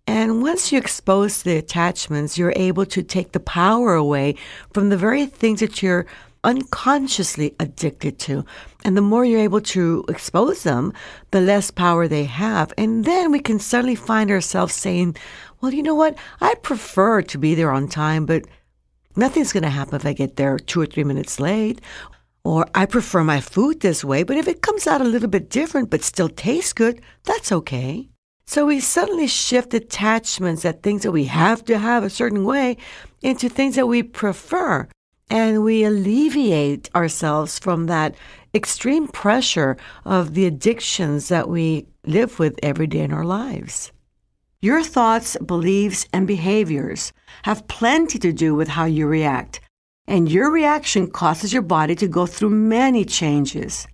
And once you expose the attachments, you're able to take the power away from the very things that you're unconsciously addicted to. And the more you're able to expose them, the less power they have. And then we can suddenly find ourselves saying, well, you know what? I prefer to be there on time, but nothing's going to happen if I get there two or three minutes late. Or I prefer my food this way, but if it comes out a little bit different but still tastes good, that's okay. So we suddenly shift attachments at things that we have to have a certain way into things that we prefer and we alleviate ourselves from that extreme pressure of the addictions that we live with every day in our lives. Your thoughts, beliefs, and behaviors have plenty to do with how you react, and your reaction causes your body to go through many changes.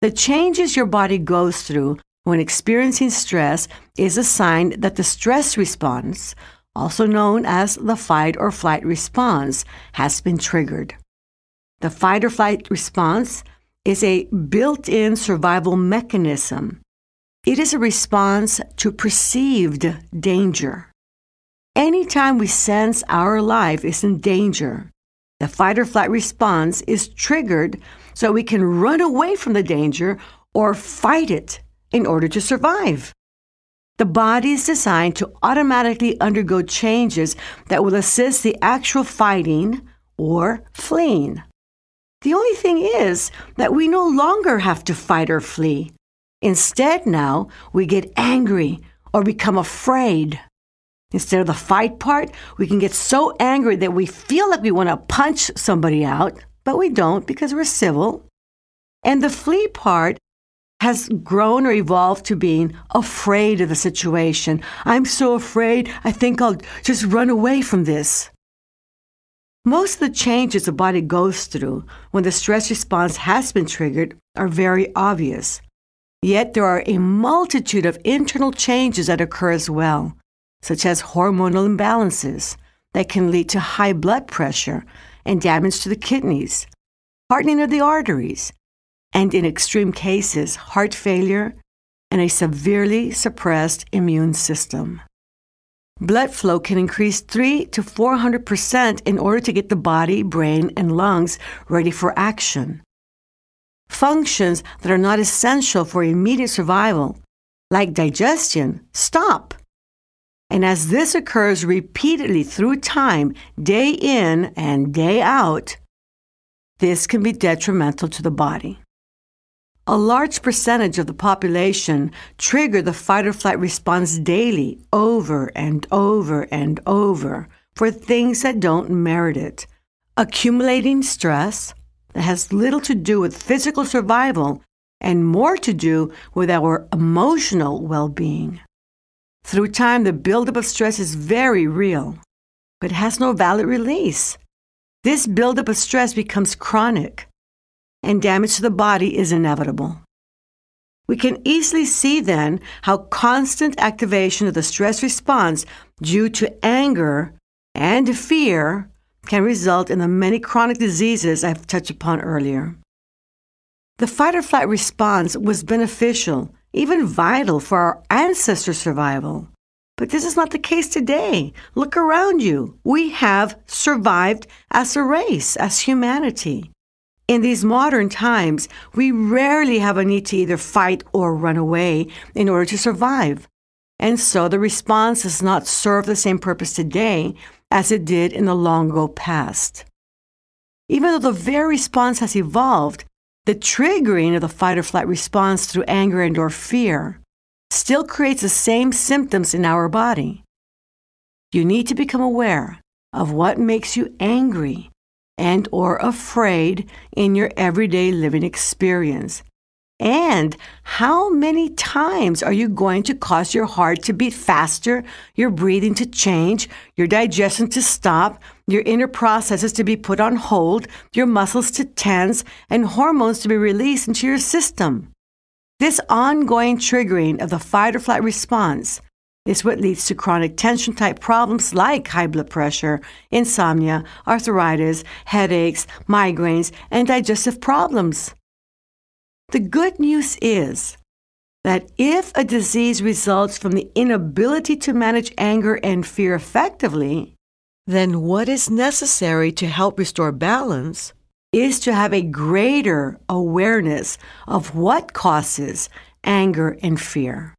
The changes your body goes through when experiencing stress is a sign that the stress response also known as the fight or flight response, has been triggered. The fight or flight response is a built in survival mechanism. It is a response to perceived danger. Anytime we sense our life is in danger, the fight or flight response is triggered so we can run away from the danger or fight it in order to survive. The body is designed to automatically undergo changes that will assist the actual fighting or fleeing. The only thing is that we no longer have to fight or flee. Instead, now we get angry or become afraid. Instead of the fight part, we can get so angry that we feel like we want to punch somebody out, but we don't because we're civil. And the flee part has grown or evolved to being afraid of the situation. I'm so afraid, I think I'll just run away from this. Most of the changes the body goes through when the stress response has been triggered are very obvious. Yet there are a multitude of internal changes that occur as well, such as hormonal imbalances that can lead to high blood pressure and damage to the kidneys, hardening of the arteries, and in extreme cases, heart failure and a severely suppressed immune system. Blood flow can increase 3 to 400% in order to get the body, brain, and lungs ready for action. Functions that are not essential for immediate survival, like digestion, stop. And as this occurs repeatedly through time, day in and day out, this can be detrimental to the body. A large percentage of the population trigger the fight or flight response daily, over and over and over, for things that don't merit it. Accumulating stress that has little to do with physical survival and more to do with our emotional well being. Through time, the buildup of stress is very real, but has no valid release. This buildup of stress becomes chronic and damage to the body is inevitable. We can easily see then how constant activation of the stress response due to anger and fear can result in the many chronic diseases I've touched upon earlier. The fight or flight response was beneficial, even vital for our ancestors' survival. But this is not the case today. Look around you. We have survived as a race, as humanity. In these modern times, we rarely have a need to either fight or run away in order to survive. And so the response does not serve the same purpose today as it did in the long ago past. Even though the very response has evolved, the triggering of the fight or flight response through anger and or fear still creates the same symptoms in our body. You need to become aware of what makes you angry and or afraid in your everyday living experience And how many times are you going to cause your heart to beat faster, your breathing to change, your digestion to stop, your inner processes to be put on hold, your muscles to tense, and hormones to be released into your system? This ongoing triggering of the fight or flight response is what leads to chronic tension type problems like high blood pressure, insomnia, arthritis, headaches, migraines, and digestive problems. The good news is that if a disease results from the inability to manage anger and fear effectively, then what is necessary to help restore balance is to have a greater awareness of what causes anger and fear.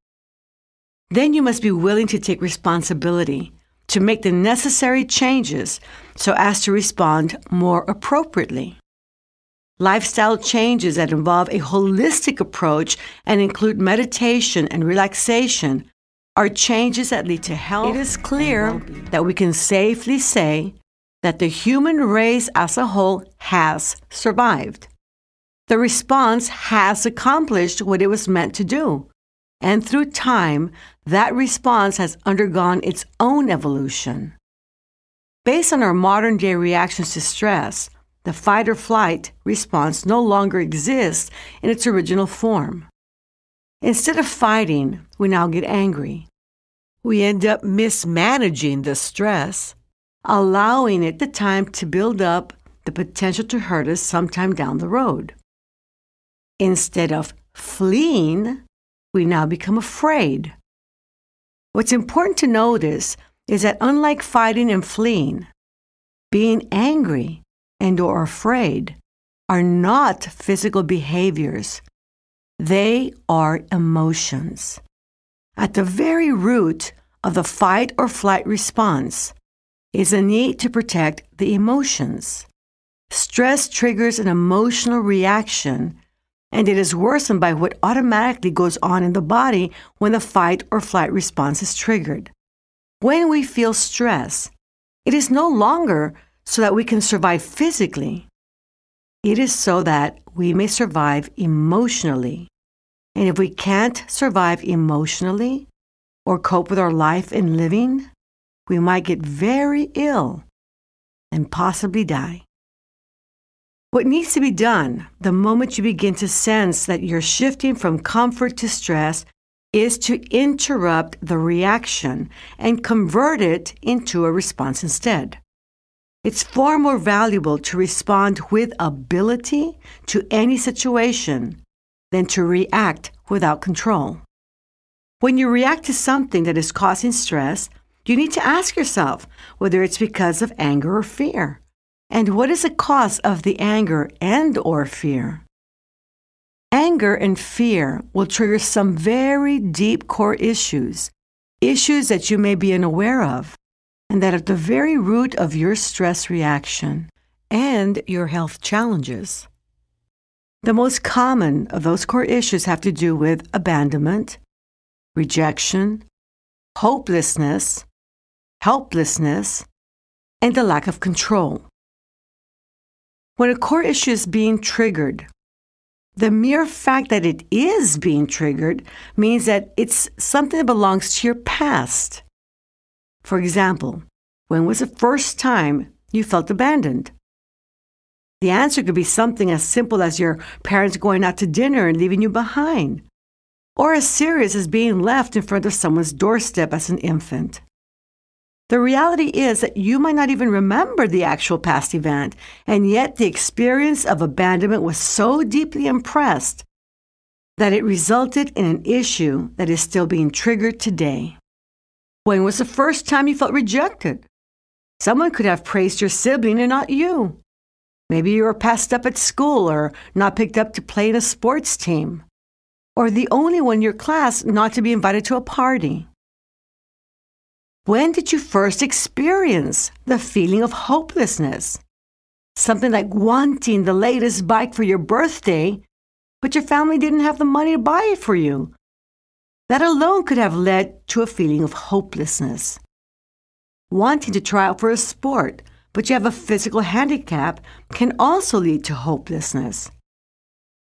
Then you must be willing to take responsibility to make the necessary changes so as to respond more appropriately. Lifestyle changes that involve a holistic approach and include meditation and relaxation are changes that lead to health. It is clear that we can safely say that the human race as a whole has survived. The response has accomplished what it was meant to do. And through time, that response has undergone its own evolution. Based on our modern day reactions to stress, the fight or flight response no longer exists in its original form. Instead of fighting, we now get angry. We end up mismanaging the stress, allowing it the time to build up the potential to hurt us sometime down the road. Instead of fleeing, we now become afraid. What's important to notice is that unlike fighting and fleeing, being angry and or afraid are not physical behaviors. They are emotions. At the very root of the fight or flight response is a need to protect the emotions. Stress triggers an emotional reaction, and it is worsened by what automatically goes on in the body when the fight or flight response is triggered. When we feel stress, it is no longer so that we can survive physically. It is so that we may survive emotionally. And if we can't survive emotionally or cope with our life and living, we might get very ill and possibly die. What needs to be done the moment you begin to sense that you're shifting from comfort to stress is to interrupt the reaction and convert it into a response instead. It's far more valuable to respond with ability to any situation than to react without control. When you react to something that is causing stress, you need to ask yourself whether it's because of anger or fear. And what is the cause of the anger and or fear? Anger and fear will trigger some very deep core issues, issues that you may be unaware of and that at the very root of your stress reaction and your health challenges. The most common of those core issues have to do with abandonment, rejection, hopelessness, helplessness, and the lack of control. When a core issue is being triggered, the mere fact that it is being triggered means that it's something that belongs to your past. For example, when was the first time you felt abandoned? The answer could be something as simple as your parents going out to dinner and leaving you behind, or as serious as being left in front of someone's doorstep as an infant. The reality is that you might not even remember the actual past event, and yet the experience of abandonment was so deeply impressed that it resulted in an issue that is still being triggered today. When was the first time you felt rejected? Someone could have praised your sibling and not you. Maybe you were passed up at school or not picked up to play in a sports team, or the only one in your class not to be invited to a party. When did you first experience the feeling of hopelessness? Something like wanting the latest bike for your birthday, but your family didn't have the money to buy it for you that alone could have led to a feeling of hopelessness. Wanting to try out for a sport, but you have a physical handicap, can also lead to hopelessness.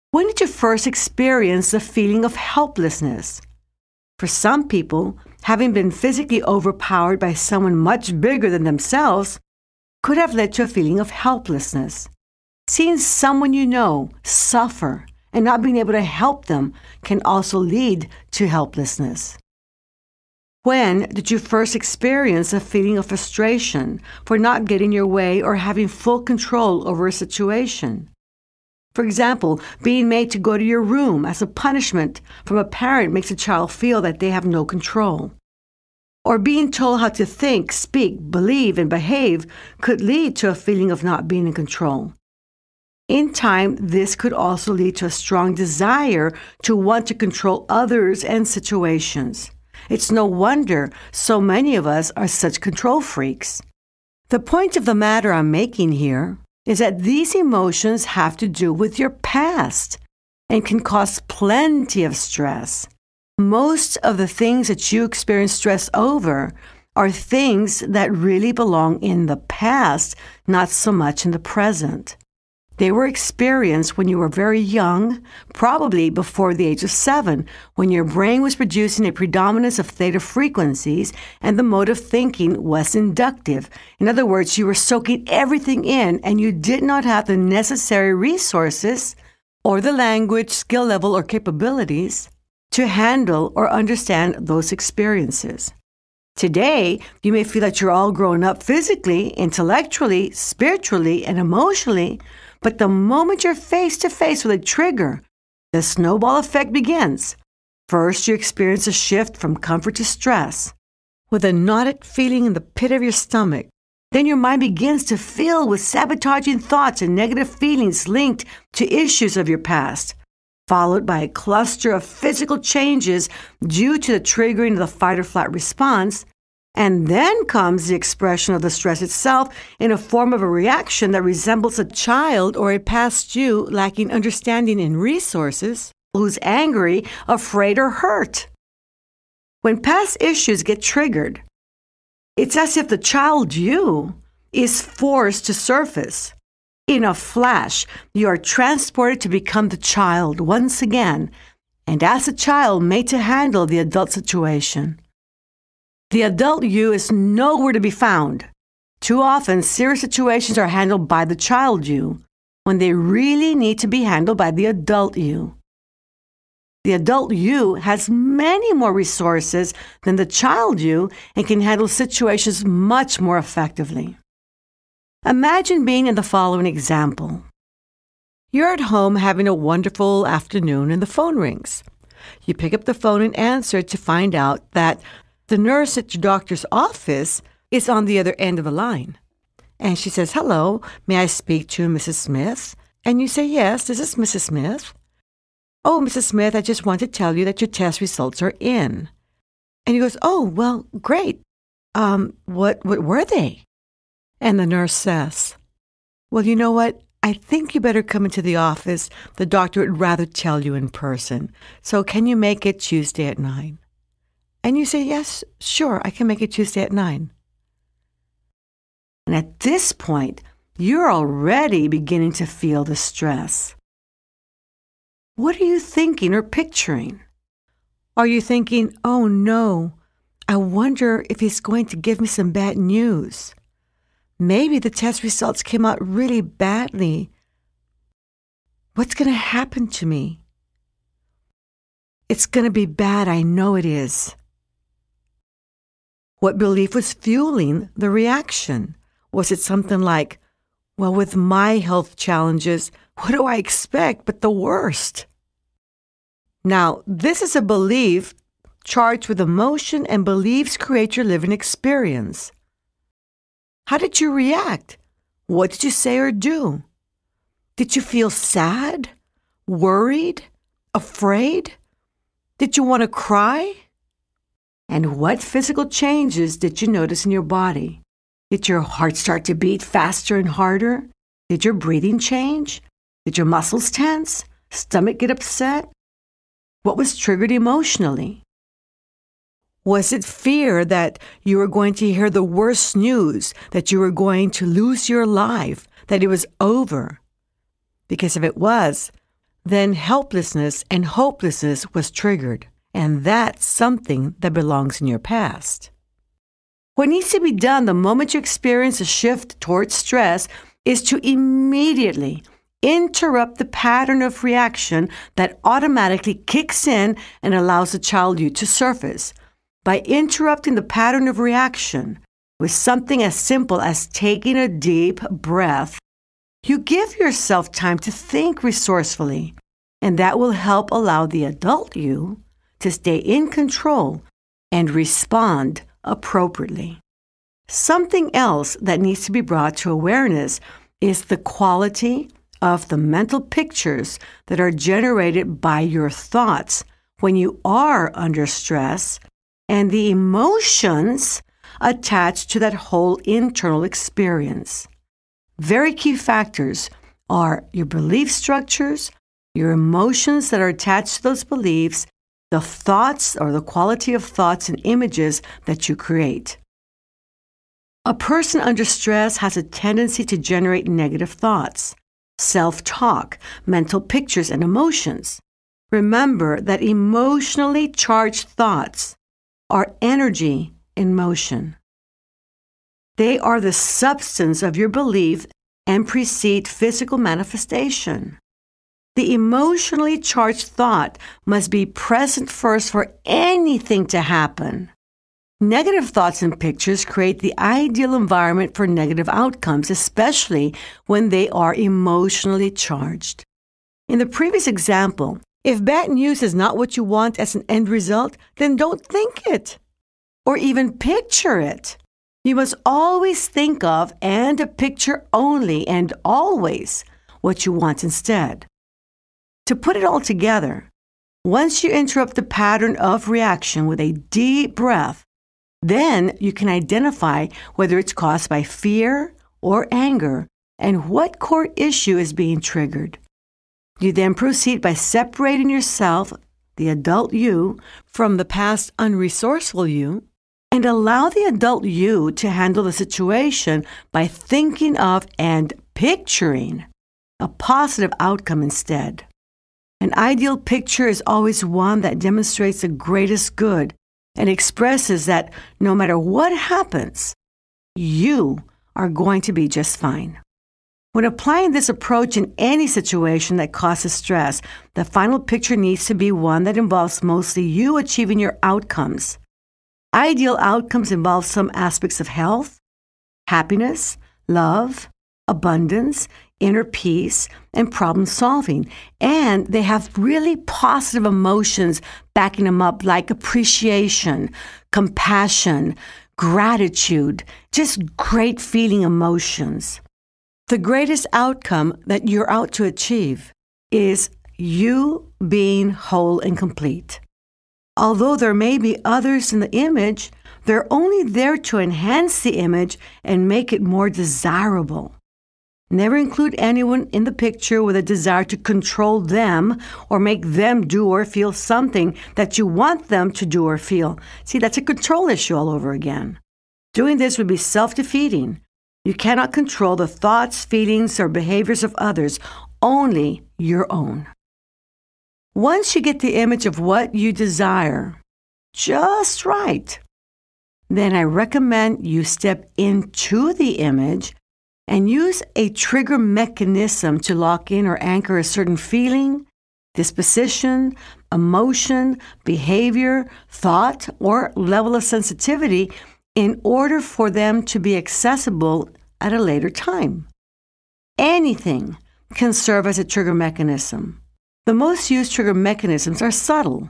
When did you first experience the feeling of helplessness? For some people, having been physically overpowered by someone much bigger than themselves could have led to a feeling of helplessness. Seeing someone you know suffer and not being able to help them can also lead to helplessness. When did you first experience a feeling of frustration for not getting your way or having full control over a situation? For example, being made to go to your room as a punishment from a parent makes a child feel that they have no control. Or being told how to think, speak, believe, and behave could lead to a feeling of not being in control. In time, this could also lead to a strong desire to want to control others and situations. It's no wonder so many of us are such control freaks. The point of the matter I'm making here is that these emotions have to do with your past and can cause plenty of stress. Most of the things that you experience stress over are things that really belong in the past, not so much in the present. They were experienced when you were very young, probably before the age of seven, when your brain was producing a predominance of theta frequencies and the mode of thinking was inductive. In other words, you were soaking everything in and you did not have the necessary resources or the language, skill level, or capabilities to handle or understand those experiences. Today, you may feel that you're all grown up physically, intellectually, spiritually, and emotionally, but the moment you're face to face with a trigger, the snowball effect begins. First, you experience a shift from comfort to stress, with a knotted feeling in the pit of your stomach. Then your mind begins to fill with sabotaging thoughts and negative feelings linked to issues of your past, followed by a cluster of physical changes due to the triggering of the fight or flight response, and then comes the expression of the stress itself in a form of a reaction that resembles a child or a past you lacking understanding and resources, who's angry, afraid, or hurt. When past issues get triggered, it's as if the child you is forced to surface. In a flash, you are transported to become the child once again, and as a child made to handle the adult situation. The adult you is nowhere to be found. Too often, serious situations are handled by the child you when they really need to be handled by the adult you. The adult you has many more resources than the child you and can handle situations much more effectively. Imagine being in the following example. You're at home having a wonderful afternoon and the phone rings. You pick up the phone and answer to find out that the nurse at your doctor's office is on the other end of the line. And she says, Hello, may I speak to Mrs. Smith? And you say, Yes, this is Mrs. Smith. Oh, Mrs. Smith, I just want to tell you that your test results are in. And he goes, Oh, well, great. Um, what, what were they? And the nurse says, Well, you know what? I think you better come into the office. The doctor would rather tell you in person. So can you make it Tuesday at nine? And you say, Yes, sure, I can make it Tuesday at 9. And at this point, you're already beginning to feel the stress. What are you thinking or picturing? Are you thinking, oh no, I wonder if he's going to give me some bad news? Maybe the test results came out really badly. What's going to happen to me? It's going to be bad, I know it is. What belief was fueling the reaction? Was it something like, well, with my health challenges, what do I expect but the worst? Now, this is a belief charged with emotion, and beliefs create your living experience. How did you react? What did you say or do? Did you feel sad, worried, afraid? Did you want to cry? And what physical changes did you notice in your body? Did your heart start to beat faster and harder? Did your breathing change? Did your muscles tense? Stomach get upset? What was triggered emotionally? Was it fear that you were going to hear the worst news, that you were going to lose your life, that it was over? Because if it was, then helplessness and hopelessness was triggered, and that's something that belongs in your past. What needs to be done the moment you experience a shift towards stress is to immediately interrupt the pattern of reaction that automatically kicks in and allows the child you to surface. By interrupting the pattern of reaction with something as simple as taking a deep breath, you give yourself time to think resourcefully, and that will help allow the adult you to stay in control and respond appropriately. Something else that needs to be brought to awareness is the quality of the mental pictures that are generated by your thoughts when you are under stress and the emotions attached to that whole internal experience. Very key factors are your belief structures, your emotions that are attached to those beliefs, the thoughts or the quality of thoughts and images that you create. A person under stress has a tendency to generate negative thoughts self talk, mental pictures, and emotions. Remember that emotionally charged thoughts are energy in motion. They are the substance of your belief and precede physical manifestation. The emotionally charged thought must be present first for anything to happen. Negative thoughts and pictures create the ideal environment for negative outcomes, especially when they are emotionally charged. In the previous example, if bad news is not what you want as an end result, then don't think it or even picture it. You must always think of and picture only and always what you want instead. To put it all together, once you interrupt the pattern of reaction with a deep breath, then you can identify whether it's caused by fear or anger and what core issue is being triggered. You then proceed by separating yourself, the adult you, from the past unresourceful you, and allow the adult you to handle the situation by thinking of and picturing a positive outcome instead. An ideal picture is always one that demonstrates the greatest good and expresses that no matter what happens, you are going to be just fine. When applying this approach in any situation that causes stress, the final picture needs to be one that involves mostly you achieving your outcomes. Ideal outcomes involve some aspects of health, happiness, love, abundance, inner peace, and problem solving. And they have really positive emotions backing them up, like appreciation, compassion, gratitude, just great feeling emotions. The greatest outcome that you're out to achieve is you being whole and complete. Although there may be others in the image, they're only there to enhance the image and make it more desirable. Never include anyone in the picture with a desire to control them or make them do or feel something that you want them to do or feel. See, that's a control issue all over again. Doing this would be self defeating. You cannot control the thoughts, feelings, or behaviors of others, only your own. Once you get the image of what you desire just right, then I recommend you step into the image and use a trigger mechanism to lock in or anchor a certain feeling, disposition, emotion, behavior, thought, or level of sensitivity in order for them to be accessible at a later time. Anything can serve as a trigger mechanism. The most used trigger mechanisms are subtle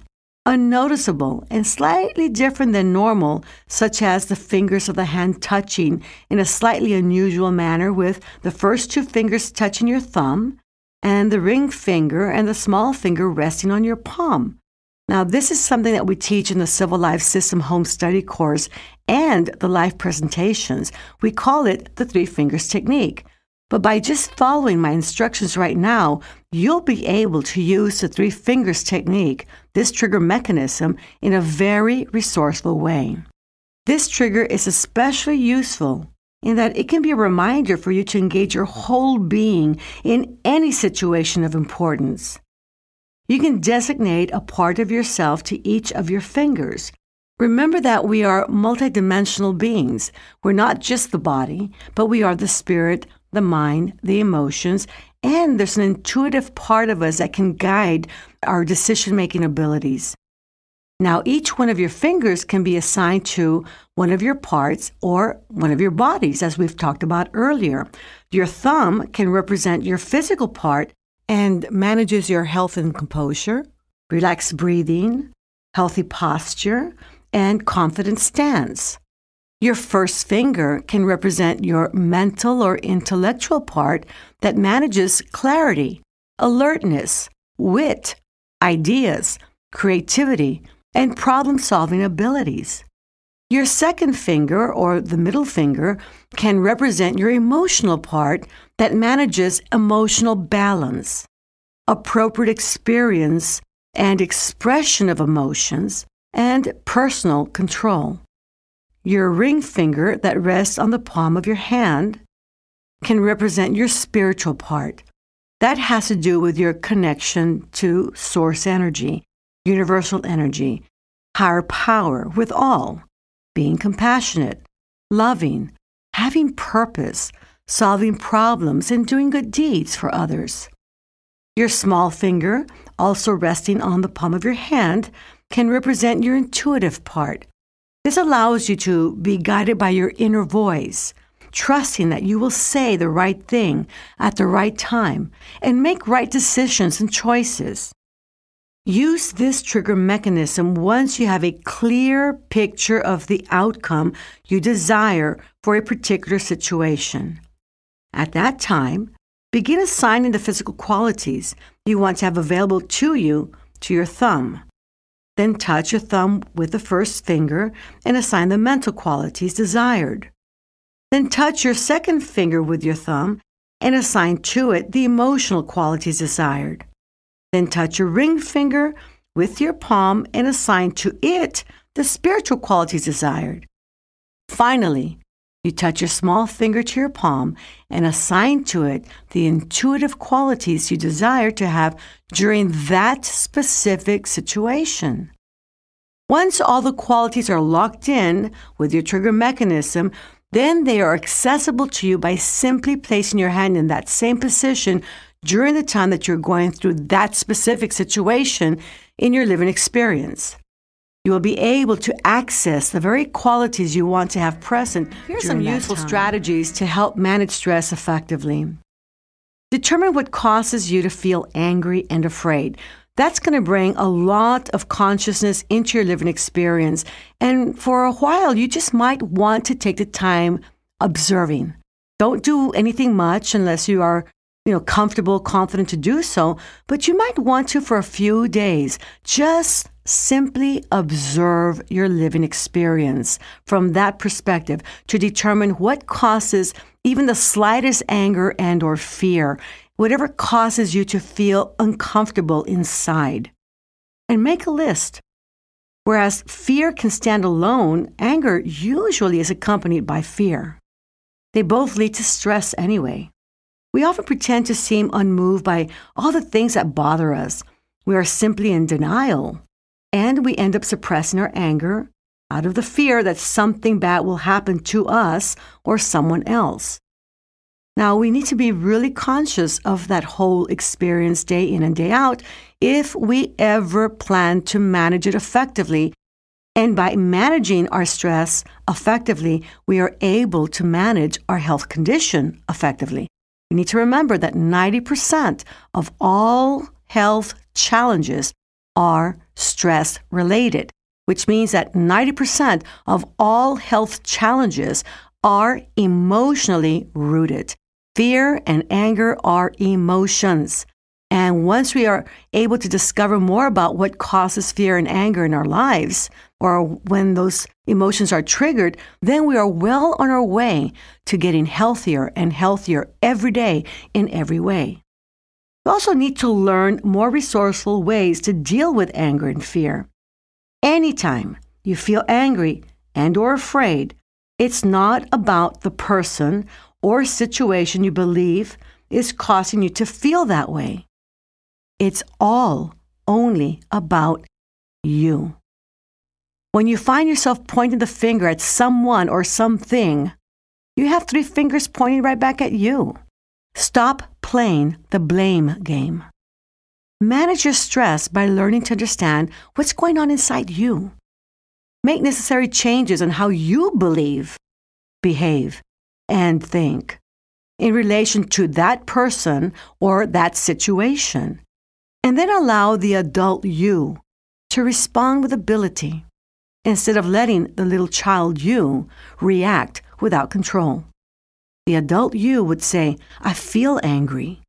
unnoticeable and slightly different than normal, such as the fingers of the hand touching in a slightly unusual manner, with the first two fingers touching your thumb and the ring finger and the small finger resting on your palm. Now, this is something that we teach in the Silva Life System Home Study course and the live presentations. We call it the three fingers technique. But by just following my instructions right now, you'll be able to use the three fingers technique, this trigger mechanism, in a very resourceful way. This trigger is especially useful in that it can be a reminder for you to engage your whole being in any situation of importance. You can designate a part of yourself to each of your fingers. Remember that we are multidimensional beings. We're not just the body, but we are the spirit, the mind, the emotions, and there's an intuitive part of us that can guide our decision making abilities. Now, each one of your fingers can be assigned to one of your parts or one of your bodies, as we've talked about earlier. Your thumb can represent your physical part and manages your health and composure, relaxed breathing, healthy posture, and confident stance. Your first finger can represent your mental or intellectual part that manages clarity, alertness, wit, ideas, creativity, and problem solving abilities. Your second finger, or the middle finger, can represent your emotional part that manages emotional balance, appropriate experience and expression of emotions, and personal control. Your ring finger, that rests on the palm of your hand, can represent your spiritual part. That has to do with your connection to source energy, universal energy, higher power with all, being compassionate, loving, having purpose, solving problems, and doing good deeds for others. Your small finger, also resting on the palm of your hand, can represent your intuitive part. This allows you to be guided by your inner voice, trusting that you will say the right thing at the right time and make right decisions and choices. Use this trigger mechanism once you have a clear picture of the outcome you desire for a particular situation. At that time, begin assigning the physical qualities you want to have available to you to your thumb. Then touch your thumb with the first finger and assign the mental qualities desired. Then touch your second finger with your thumb and assign to it the emotional qualities desired. Then touch your ring finger with your palm and assign to it the spiritual qualities desired. Finally, you touch your small finger to your palm and assign to it the intuitive qualities you desire to have during that specific situation. Once all the qualities are locked in with your trigger mechanism, then they are accessible to you by simply placing your hand in that same position during the time that you're going through that specific situation in your living experience. You will be able to access the very qualities you want to have present. Here are some useful time. strategies to help manage stress effectively. Determine what causes you to feel angry and afraid. That's going to bring a lot of consciousness into your living experience. And for a while, you just might want to take the time observing. Don't do anything much unless you are you know, comfortable, confident to do so, but you might want to for a few days just simply observe your living experience from that perspective to determine what causes even the slightest anger and or fear, whatever causes you to feel uncomfortable inside. And make a list. Whereas fear can stand alone, anger usually is accompanied by fear. They both lead to stress anyway. We often pretend to seem unmoved by all the things that bother us. We are simply in denial, and we end up suppressing our anger out of the fear that something bad will happen to us or someone else. Now, we need to be really conscious of that whole experience day in and day out if we ever plan to manage it effectively. And by managing our stress effectively, we are able to manage our health condition effectively. We need to remember that 90% of all health challenges are stress related, which means that 90% of all health challenges are emotionally rooted. Fear and anger are emotions. And once we are able to discover more about what causes fear and anger in our lives, or when those emotions are triggered, then we are well on our way to getting healthier and healthier every day in every way. We also need to learn more resourceful ways to deal with anger and fear. Anytime you feel angry and or afraid, it's not about the person or situation you believe is causing you to feel that way. It's all only about you. When you find yourself pointing the finger at someone or something, you have three fingers pointing right back at you. Stop playing the blame game. Manage your stress by learning to understand what's going on inside you. Make necessary changes on how you believe, behave, and think in relation to that person or that situation. And then allow the adult you to respond with ability instead of letting the little child you react without control. The adult you would say, I feel angry,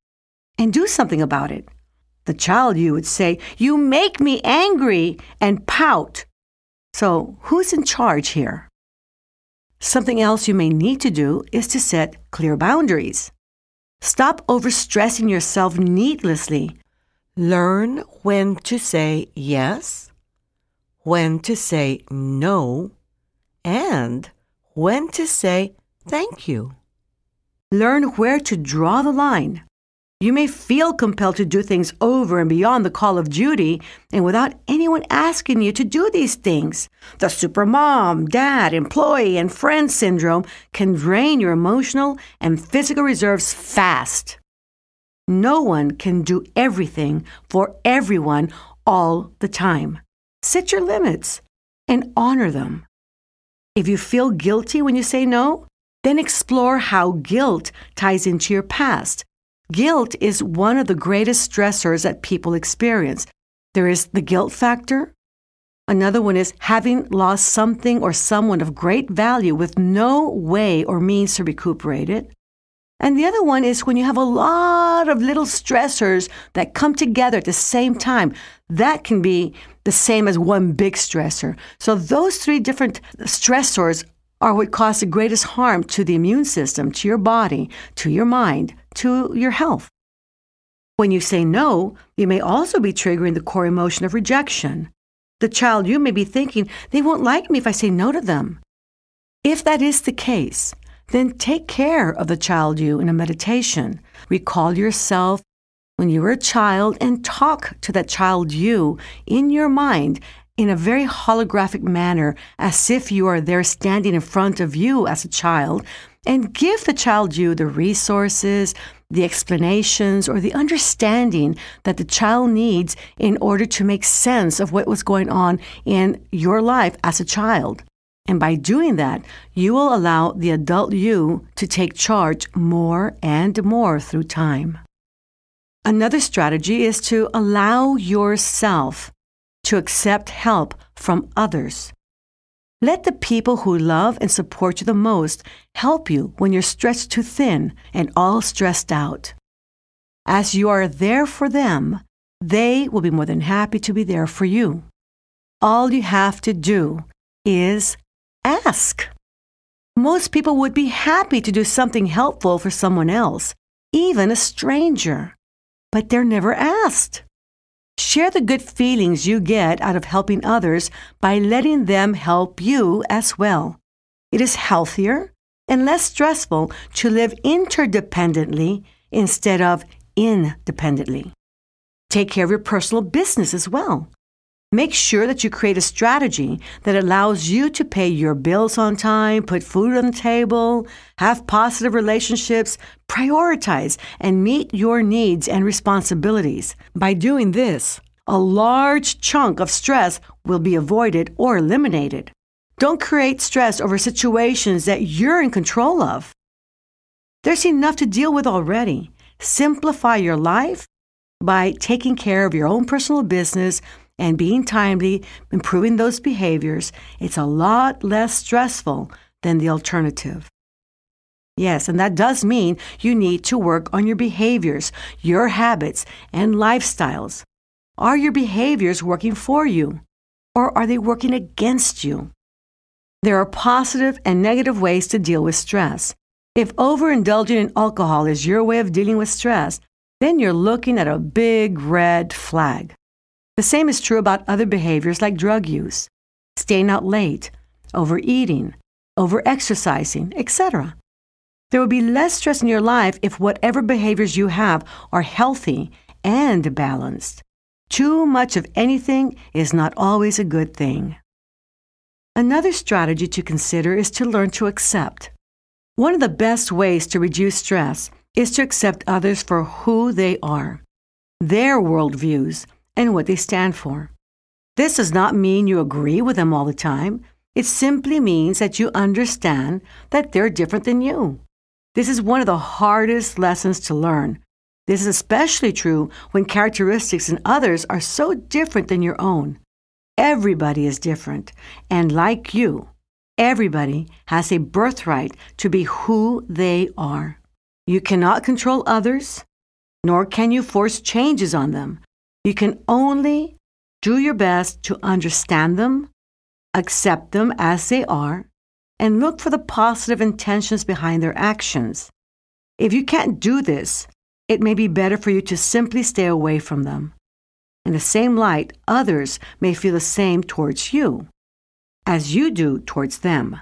and do something about it. The child you would say, You make me angry, and pout. So, who's in charge here? Something else you may need to do is to set clear boundaries. Stop overstressing yourself needlessly. Learn when to say yes, when to say no, and when to say thank you. Learn where to draw the line. You may feel compelled to do things over and beyond the call of duty and without anyone asking you to do these things. The supermom, dad, employee, and friend syndrome can drain your emotional and physical reserves fast. No one can do everything for everyone all the time. Set your limits and honor them. If you feel guilty when you say no, then explore how guilt ties into your past Guilt is one of the greatest stressors that people experience. There is the guilt factor. Another one is having lost something or someone of great value with no way or means to recuperate it. And the other one is when you have a lot of little stressors that come together at the same time. That can be the same as one big stressor. So those three different stressors are what cause the greatest harm to the immune system, to your body, to your mind, to your health. When you say no, you may also be triggering the core emotion of rejection. The child you may be thinking, they won't like me if I say no to them. If that is the case, then take care of the child you in a meditation. Recall yourself when you were a child and talk to that child you in your mind in a very holographic manner, as if you are there standing in front of you as a child, and give the child you the resources, the explanations, or the understanding that the child needs in order to make sense of what was going on in your life as a child. And by doing that, you will allow the adult you to take charge more and more through time. Another strategy is to allow yourself to accept help from others. Let the people who love and support you the most help you when you're stretched too thin and all stressed out. As you are there for them, they will be more than happy to be there for you. All you have to do is ask. Most people would be happy to do something helpful for someone else, even a stranger, but they're never asked. Share the good feelings you get out of helping others by letting them help you as well. It is healthier and less stressful to live interdependently instead of independently. Take care of your personal business as well. Make sure that you create a strategy that allows you to pay your bills on time, put food on the table, have positive relationships, prioritize, and meet your needs and responsibilities. By doing this, a large chunk of stress will be avoided or eliminated. Don't create stress over situations that you're in control of. There's enough to deal with already. Simplify your life by taking care of your own personal business and being timely, improving those behaviors. It's a lot less stressful than the alternative. Yes, and that does mean you need to work on your behaviors, your habits, and lifestyles. Are your behaviors working for you, or are they working against you? There are positive and negative ways to deal with stress. If overindulging in alcohol is your way of dealing with stress, then you're looking at a big red flag. The same is true about other behaviors like drug use, staying out late, overeating, overexercising, etc. There will be less stress in your life if whatever behaviors you have are healthy and balanced. Too much of anything is not always a good thing. Another strategy to consider is to learn to accept. One of the best ways to reduce stress is to accept others for who they are, their worldviews, and what they stand for. This does not mean you agree with them all the time. It simply means that you understand that they're different than you. This is one of the hardest lessons to learn. This is especially true when characteristics in others are so different than your own. Everybody is different, and like you, everybody has a birthright to be who they are. You cannot control others, nor can you force changes on them. You can only do your best to understand them, accept them as they are, and look for the positive intentions behind their actions. If you can't do this, it may be better for you to simply stay away from them. In the same light, others may feel the same towards you as you do towards them.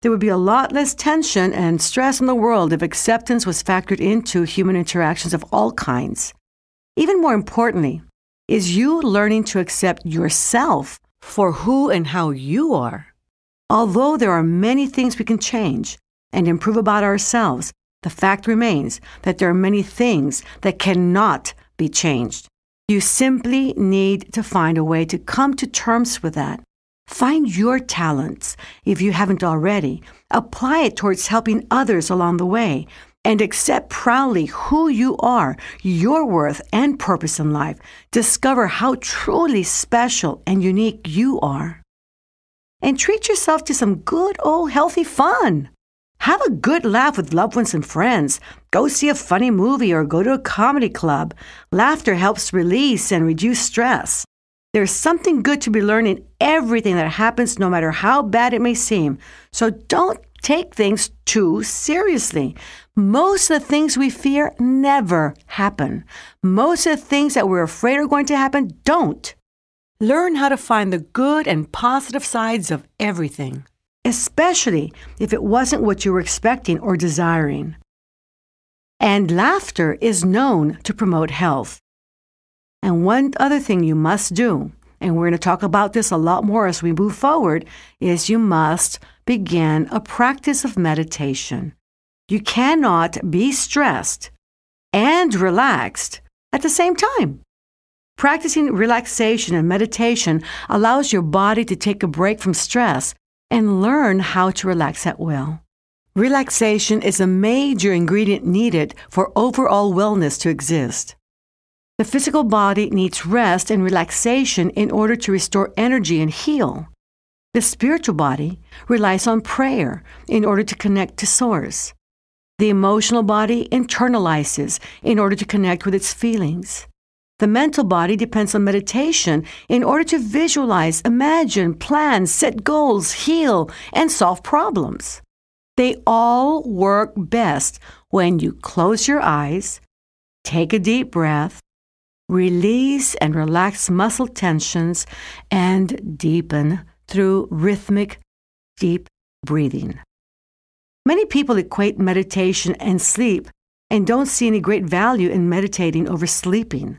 There would be a lot less tension and stress in the world if acceptance was factored into human interactions of all kinds. Even more importantly, is you learning to accept yourself for who and how you are. Although there are many things we can change and improve about ourselves, the fact remains that there are many things that cannot be changed. You simply need to find a way to come to terms with that Find your talents, if you haven't already. Apply it towards helping others along the way. And accept proudly who you are, your worth and purpose in life. Discover how truly special and unique you are. And treat yourself to some good old healthy fun. Have a good laugh with loved ones and friends. Go see a funny movie or go to a comedy club. Laughter helps release and reduce stress. There's something good to be learned in everything that happens, no matter how bad it may seem. So don't take things too seriously. Most of the things we fear never happen. Most of the things that we're afraid are going to happen don't. Learn how to find the good and positive sides of everything, especially if it wasn't what you were expecting or desiring. And laughter is known to promote health. And one other thing you must do, and we're going to talk about this a lot more as we move forward, is you must begin a practice of meditation. You cannot be stressed and relaxed at the same time. Practicing relaxation and meditation allows your body to take a break from stress and learn how to relax at will. Relaxation is a major ingredient needed for overall wellness to exist. The physical body needs rest and relaxation in order to restore energy and heal. The spiritual body relies on prayer in order to connect to Source. The emotional body internalizes in order to connect with its feelings. The mental body depends on meditation in order to visualize, imagine, plan, set goals, heal, and solve problems. They all work best when you close your eyes, take a deep breath, release and relax muscle tensions, and deepen through rhythmic, deep breathing. Many people equate meditation and sleep and don't see any great value in meditating over sleeping.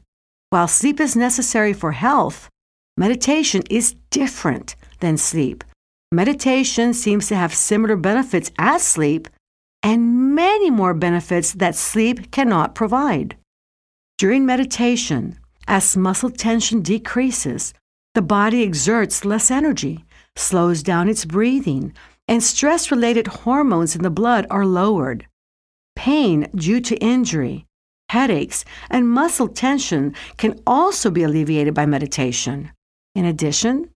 While sleep is necessary for health, meditation is different than sleep. Meditation seems to have similar benefits as sleep and many more benefits that sleep cannot provide. During meditation, as muscle tension decreases, the body exerts less energy, slows down its breathing, and stress related hormones in the blood are lowered. Pain due to injury, headaches, and muscle tension can also be alleviated by meditation. In addition,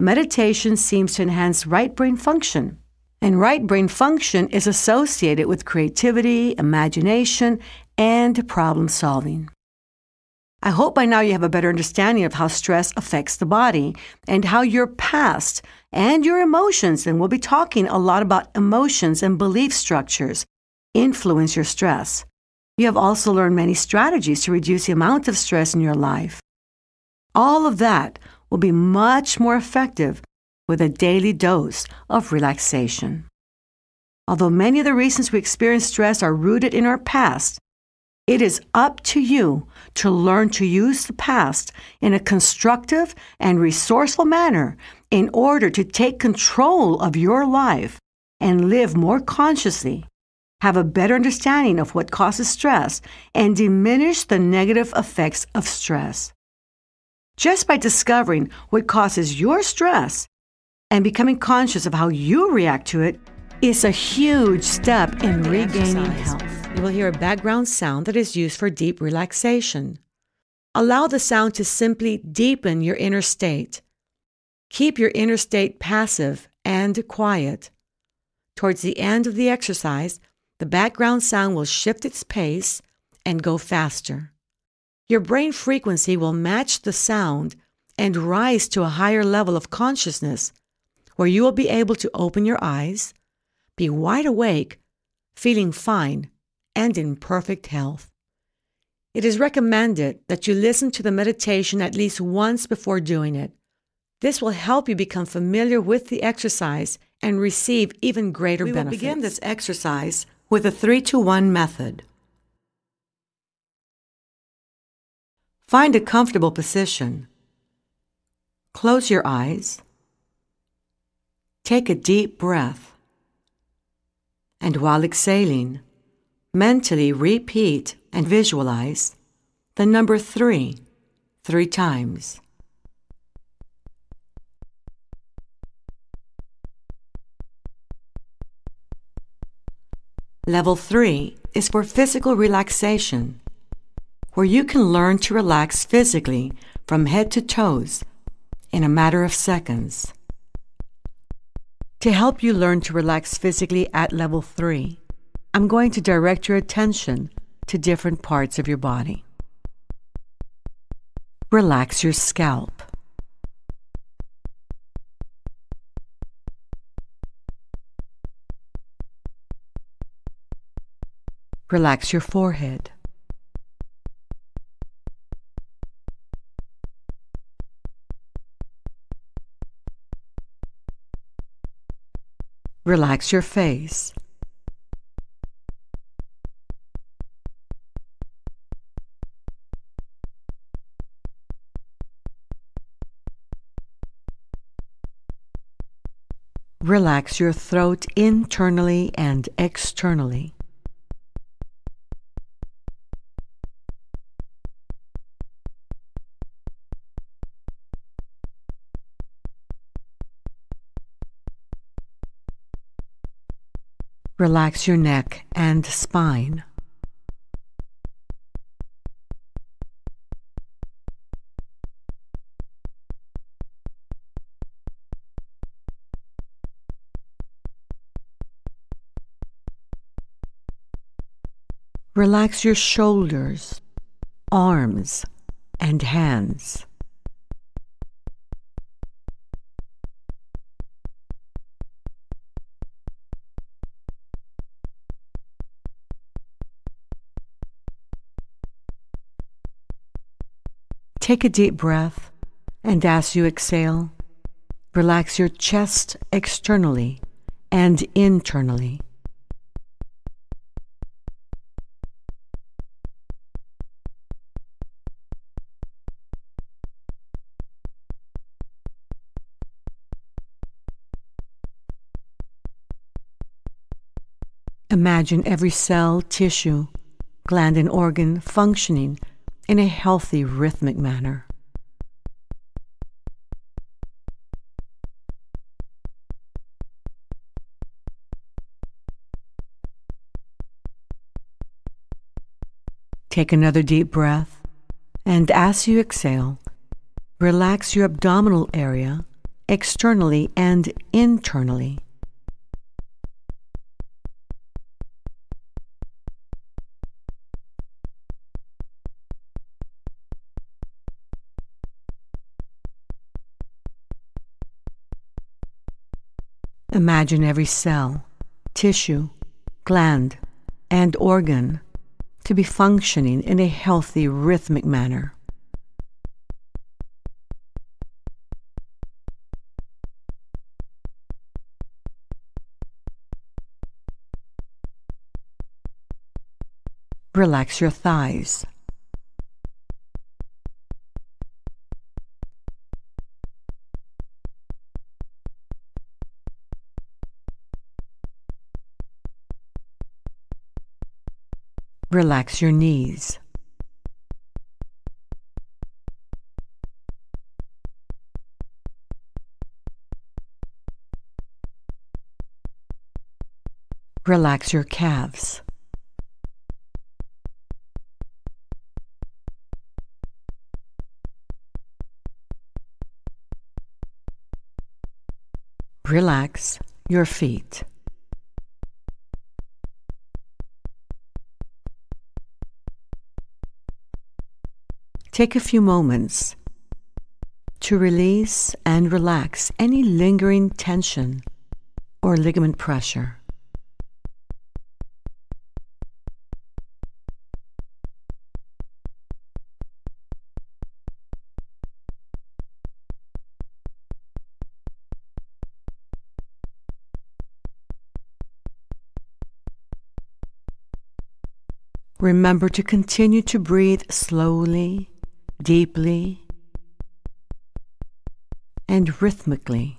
meditation seems to enhance right brain function. And right brain function is associated with creativity, imagination, and problem solving. I hope by now you have a better understanding of how stress affects the body and how your past and your emotions, and we'll be talking a lot about emotions and belief structures, influence your stress. You have also learned many strategies to reduce the amount of stress in your life. All of that will be much more effective with a daily dose of relaxation. Although many of the reasons we experience stress are rooted in our past, It is up to you to learn to use the past in a constructive and resourceful manner in order to take control of your life and live more consciously, have a better understanding of what causes stress, and diminish the negative effects of stress. Just by discovering what causes your stress and becoming conscious of how you react to it is a huge step in regaining health. You will hear a background sound that is used for deep relaxation. Allow the sound to simply deepen your inner state. Keep your inner state passive and quiet. Towards the end of the exercise, the background sound will shift its pace and go faster. Your brain frequency will match the sound and rise to a higher level of consciousness where you will be able to open your eyes, be wide awake, feeling fine, and in perfect health. It is recommended that you listen to the meditation at least once before doing it. This will help you become familiar with the exercise and receive even greater we benefits. We will begin this exercise with a 3 to 1 method. Find a comfortable position. Close your eyes Take a deep breath. And while exhaling, mentally repeat and visualize the number three three times. Level 3 is for physical relaxation, where you can learn to relax physically from head to toes in a matter of seconds. To help you learn to relax physically at level 3, I'm going to direct your attention to different parts of your body. Relax your scalp. Relax your forehead. Relax your face. Relax your throat internally and externally. Relax your neck and spine. Relax your shoulders, arms, and hands. Take a deep breath, and as you exhale, relax your chest externally and internally. Imagine every cell, tissue, gland, and organ functioning in a healthy, rhythmic manner. Take another deep breath, and as you exhale, relax your abdominal area externally and internally. Imagine every cell, tissue, gland, and organ to be functioning in a healthy, rhythmic manner. Relax your thighs. Relax your knees. Relax your calves. Relax your feet. Take a few moments to release and relax any lingering tension or ligament pressure. Remember to continue to breathe slowly, deeply, and rhythmically.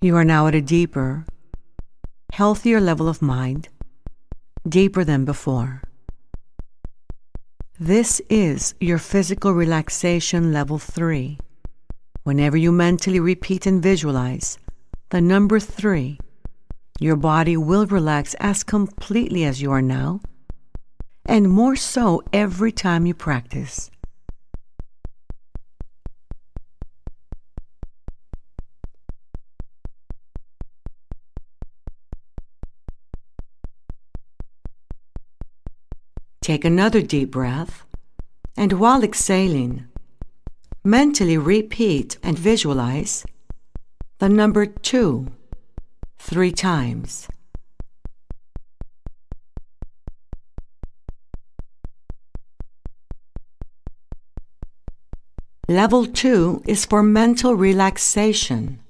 You are now at a deeper, healthier level of mind, deeper than before. This is your physical relaxation level 3. Whenever you mentally repeat and visualize the number 3, your body will relax as completely as you are now, and more so every time you practice. Take another deep breath, and while exhaling, mentally repeat and visualize the number two three times. Level 2 is for mental relaxation.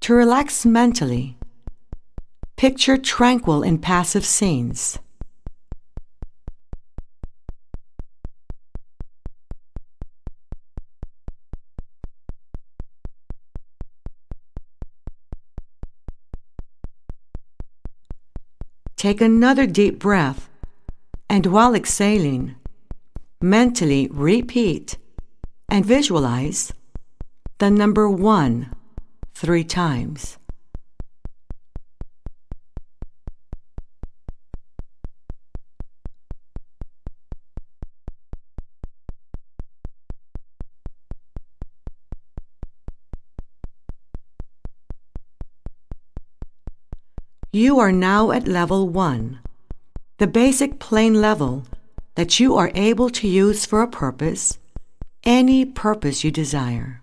To relax mentally, Picture tranquil and passive scenes. Take another deep breath and while exhaling, mentally repeat and visualize the number one three times. You are now at level 1, the basic plane level that you are able to use for a purpose, any purpose you desire.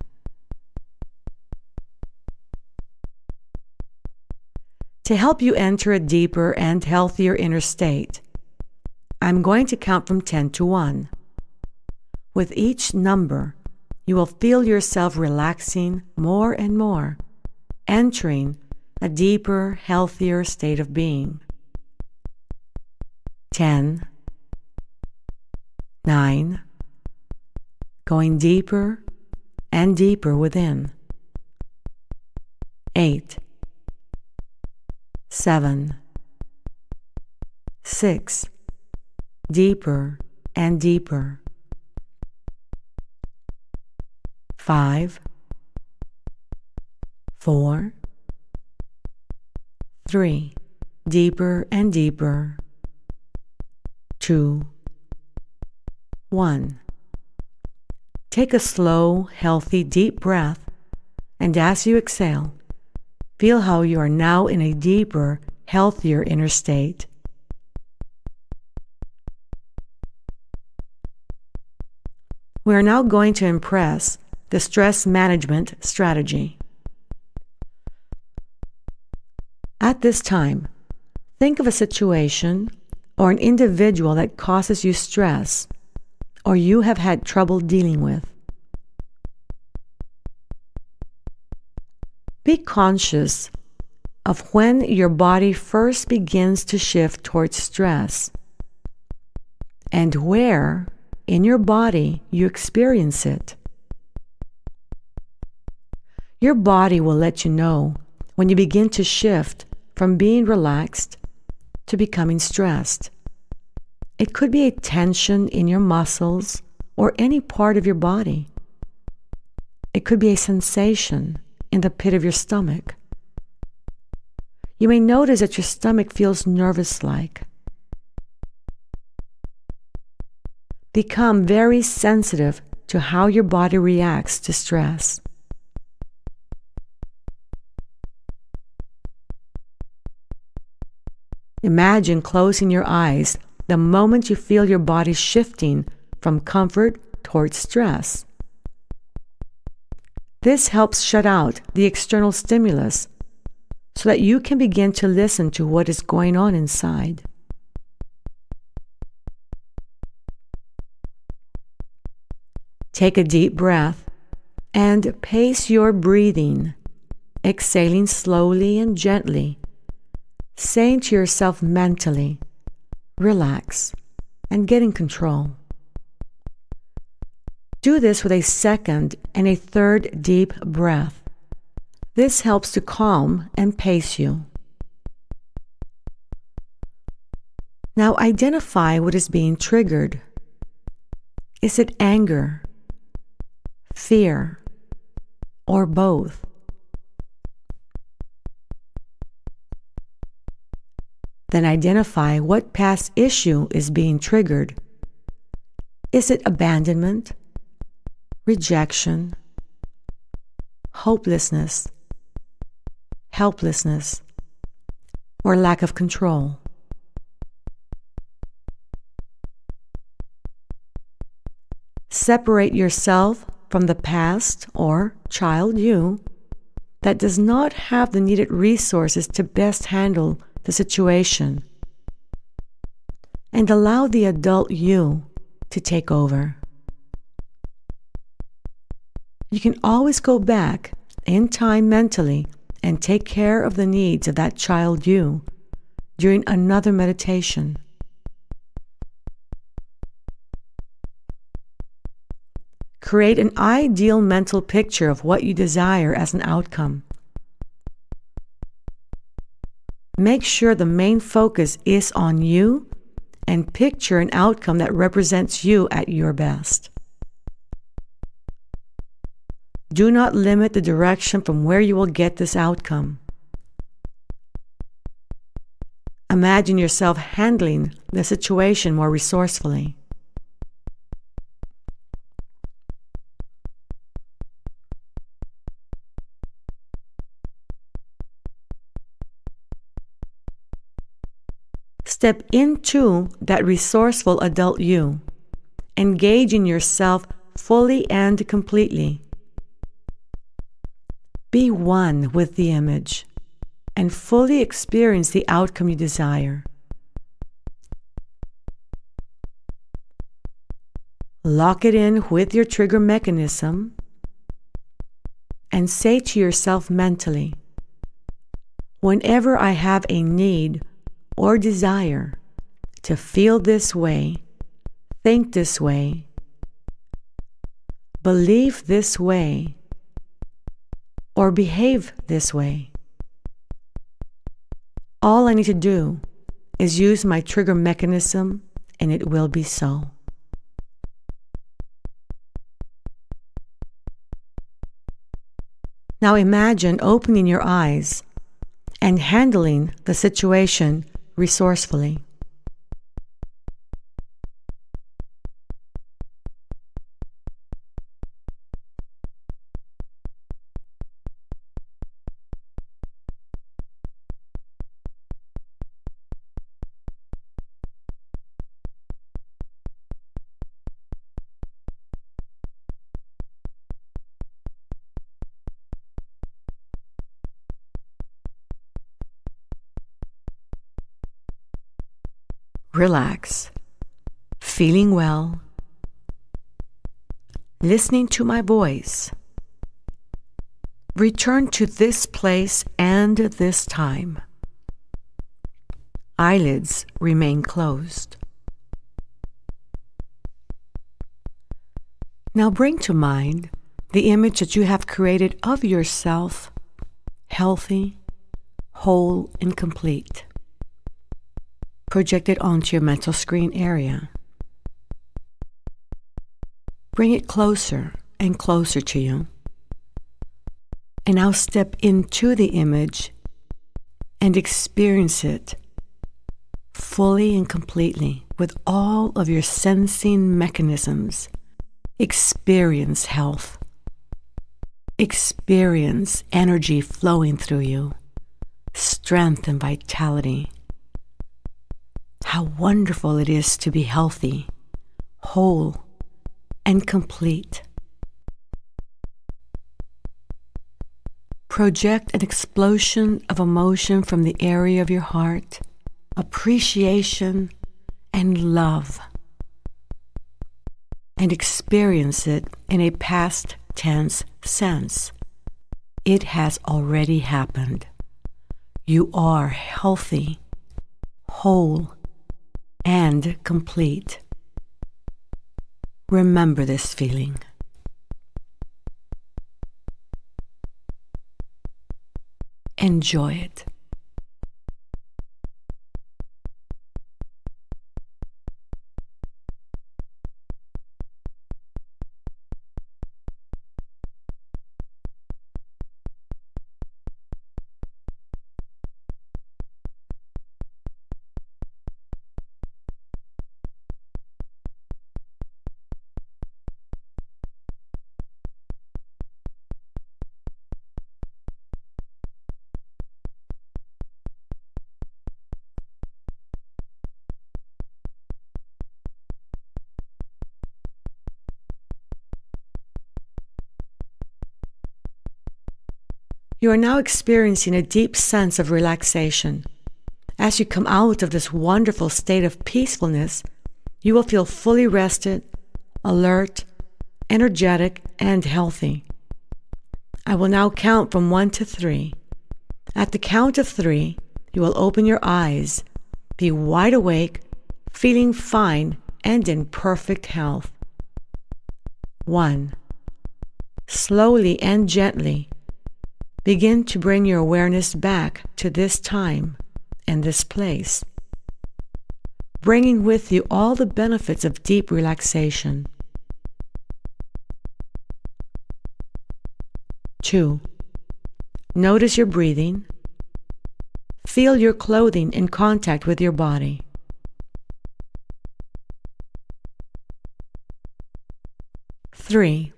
To help you enter a deeper and healthier inner state, I'm going to count from 10 to 1. With each number, you will feel yourself relaxing more and more, entering a deeper, healthier state of being. 10, 9, going deeper and deeper within. 8, 7, 6, deeper and deeper. 5, 4, Three, deeper and deeper. Two, one. Take a slow, healthy, deep breath, and as you exhale, feel how you are now in a deeper, healthier inner state. We are now going to impress the stress management strategy. At this time, think of a situation or an individual that causes you stress or you have had trouble dealing with. Be conscious of when your body first begins to shift towards stress and where in your body you experience it. Your body will let you know when you begin to shift from being relaxed to becoming stressed. It could be a tension in your muscles or any part of your body. It could be a sensation in the pit of your stomach. You may notice that your stomach feels nervous like. Become very sensitive to how your body reacts to stress. Imagine closing your eyes the moment you feel your body shifting from comfort towards stress. This helps shut out the external stimulus so that you can begin to listen to what is going on inside. Take a deep breath and pace your breathing, exhaling slowly and gently saying to yourself mentally, relax and get in control. Do this with a second and a third deep breath. This helps to calm and pace you. Now identify what is being triggered. Is it anger, fear, or both? Then identify what past issue is being triggered. Is it abandonment, rejection, hopelessness, helplessness, or lack of control? Separate yourself from the past or child you that does not have the needed resources to best handle the situation and allow the adult you to take over. You can always go back in time mentally and take care of the needs of that child you during another meditation. Create an ideal mental picture of what you desire as an outcome. Make sure the main focus is on you and picture an outcome that represents you at your best. Do not limit the direction from where you will get this outcome. Imagine yourself handling the situation more resourcefully. Step into that resourceful adult you. Engage in yourself fully and completely. Be one with the image and fully experience the outcome you desire. Lock it in with your trigger mechanism and say to yourself mentally, Whenever I have a need or desire to feel this way, think this way, believe this way, or behave this way. All I need to do is use my trigger mechanism and it will be so. Now imagine opening your eyes and handling the situation resourcefully. Relax, feeling well, listening to my voice. Return to this place and this time. Eyelids remain closed. Now bring to mind the image that you have created of yourself, healthy, whole, and complete. Project it onto your mental screen area. Bring it closer and closer to you. And now step into the image and experience it fully and completely with all of your sensing mechanisms. Experience health. Experience energy flowing through you, strength and vitality. How wonderful it is to be healthy, whole, and complete. Project an explosion of emotion from the area of your heart, appreciation, and love. And experience it in a past tense sense. It has already happened. You are healthy, whole, and complete. Remember this feeling. Enjoy it. You are now experiencing a deep sense of relaxation. As you come out of this wonderful state of peacefulness, you will feel fully rested, alert, energetic, and healthy. I will now count from one to three. At the count of three, you will open your eyes, be wide awake, feeling fine and in perfect health. One. Slowly and gently, Begin to bring your awareness back to this time and this place, bringing with you all the benefits of deep relaxation. 2. Notice your breathing. Feel your clothing in contact with your body. 3.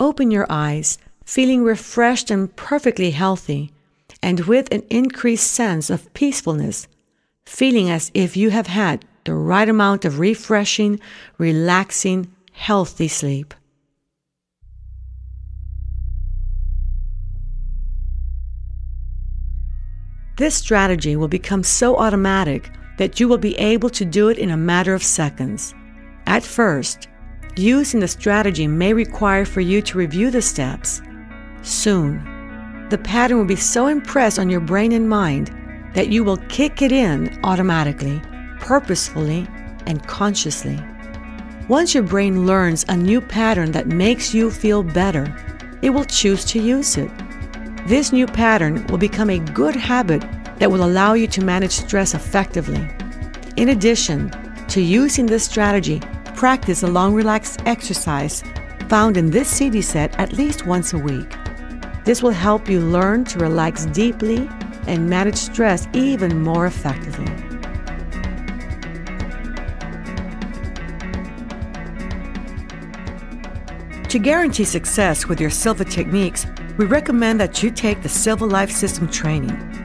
Open your eyes feeling refreshed and perfectly healthy, and with an increased sense of peacefulness, feeling as if you have had the right amount of refreshing, relaxing, healthy sleep. This strategy will become so automatic that you will be able to do it in a matter of seconds. At first, using the strategy may require for you to review the steps Soon, the pattern will be so impressed on your brain and mind that you will kick it in automatically, purposefully, and consciously. Once your brain learns a new pattern that makes you feel better, it will choose to use it. This new pattern will become a good habit that will allow you to manage stress effectively. In addition to using this strategy, practice a long relaxed exercise found in this CD set at least once a week. This will help you learn to relax deeply and manage stress even more effectively. To guarantee success with your Silva techniques, we recommend that you take the Silva Life System training.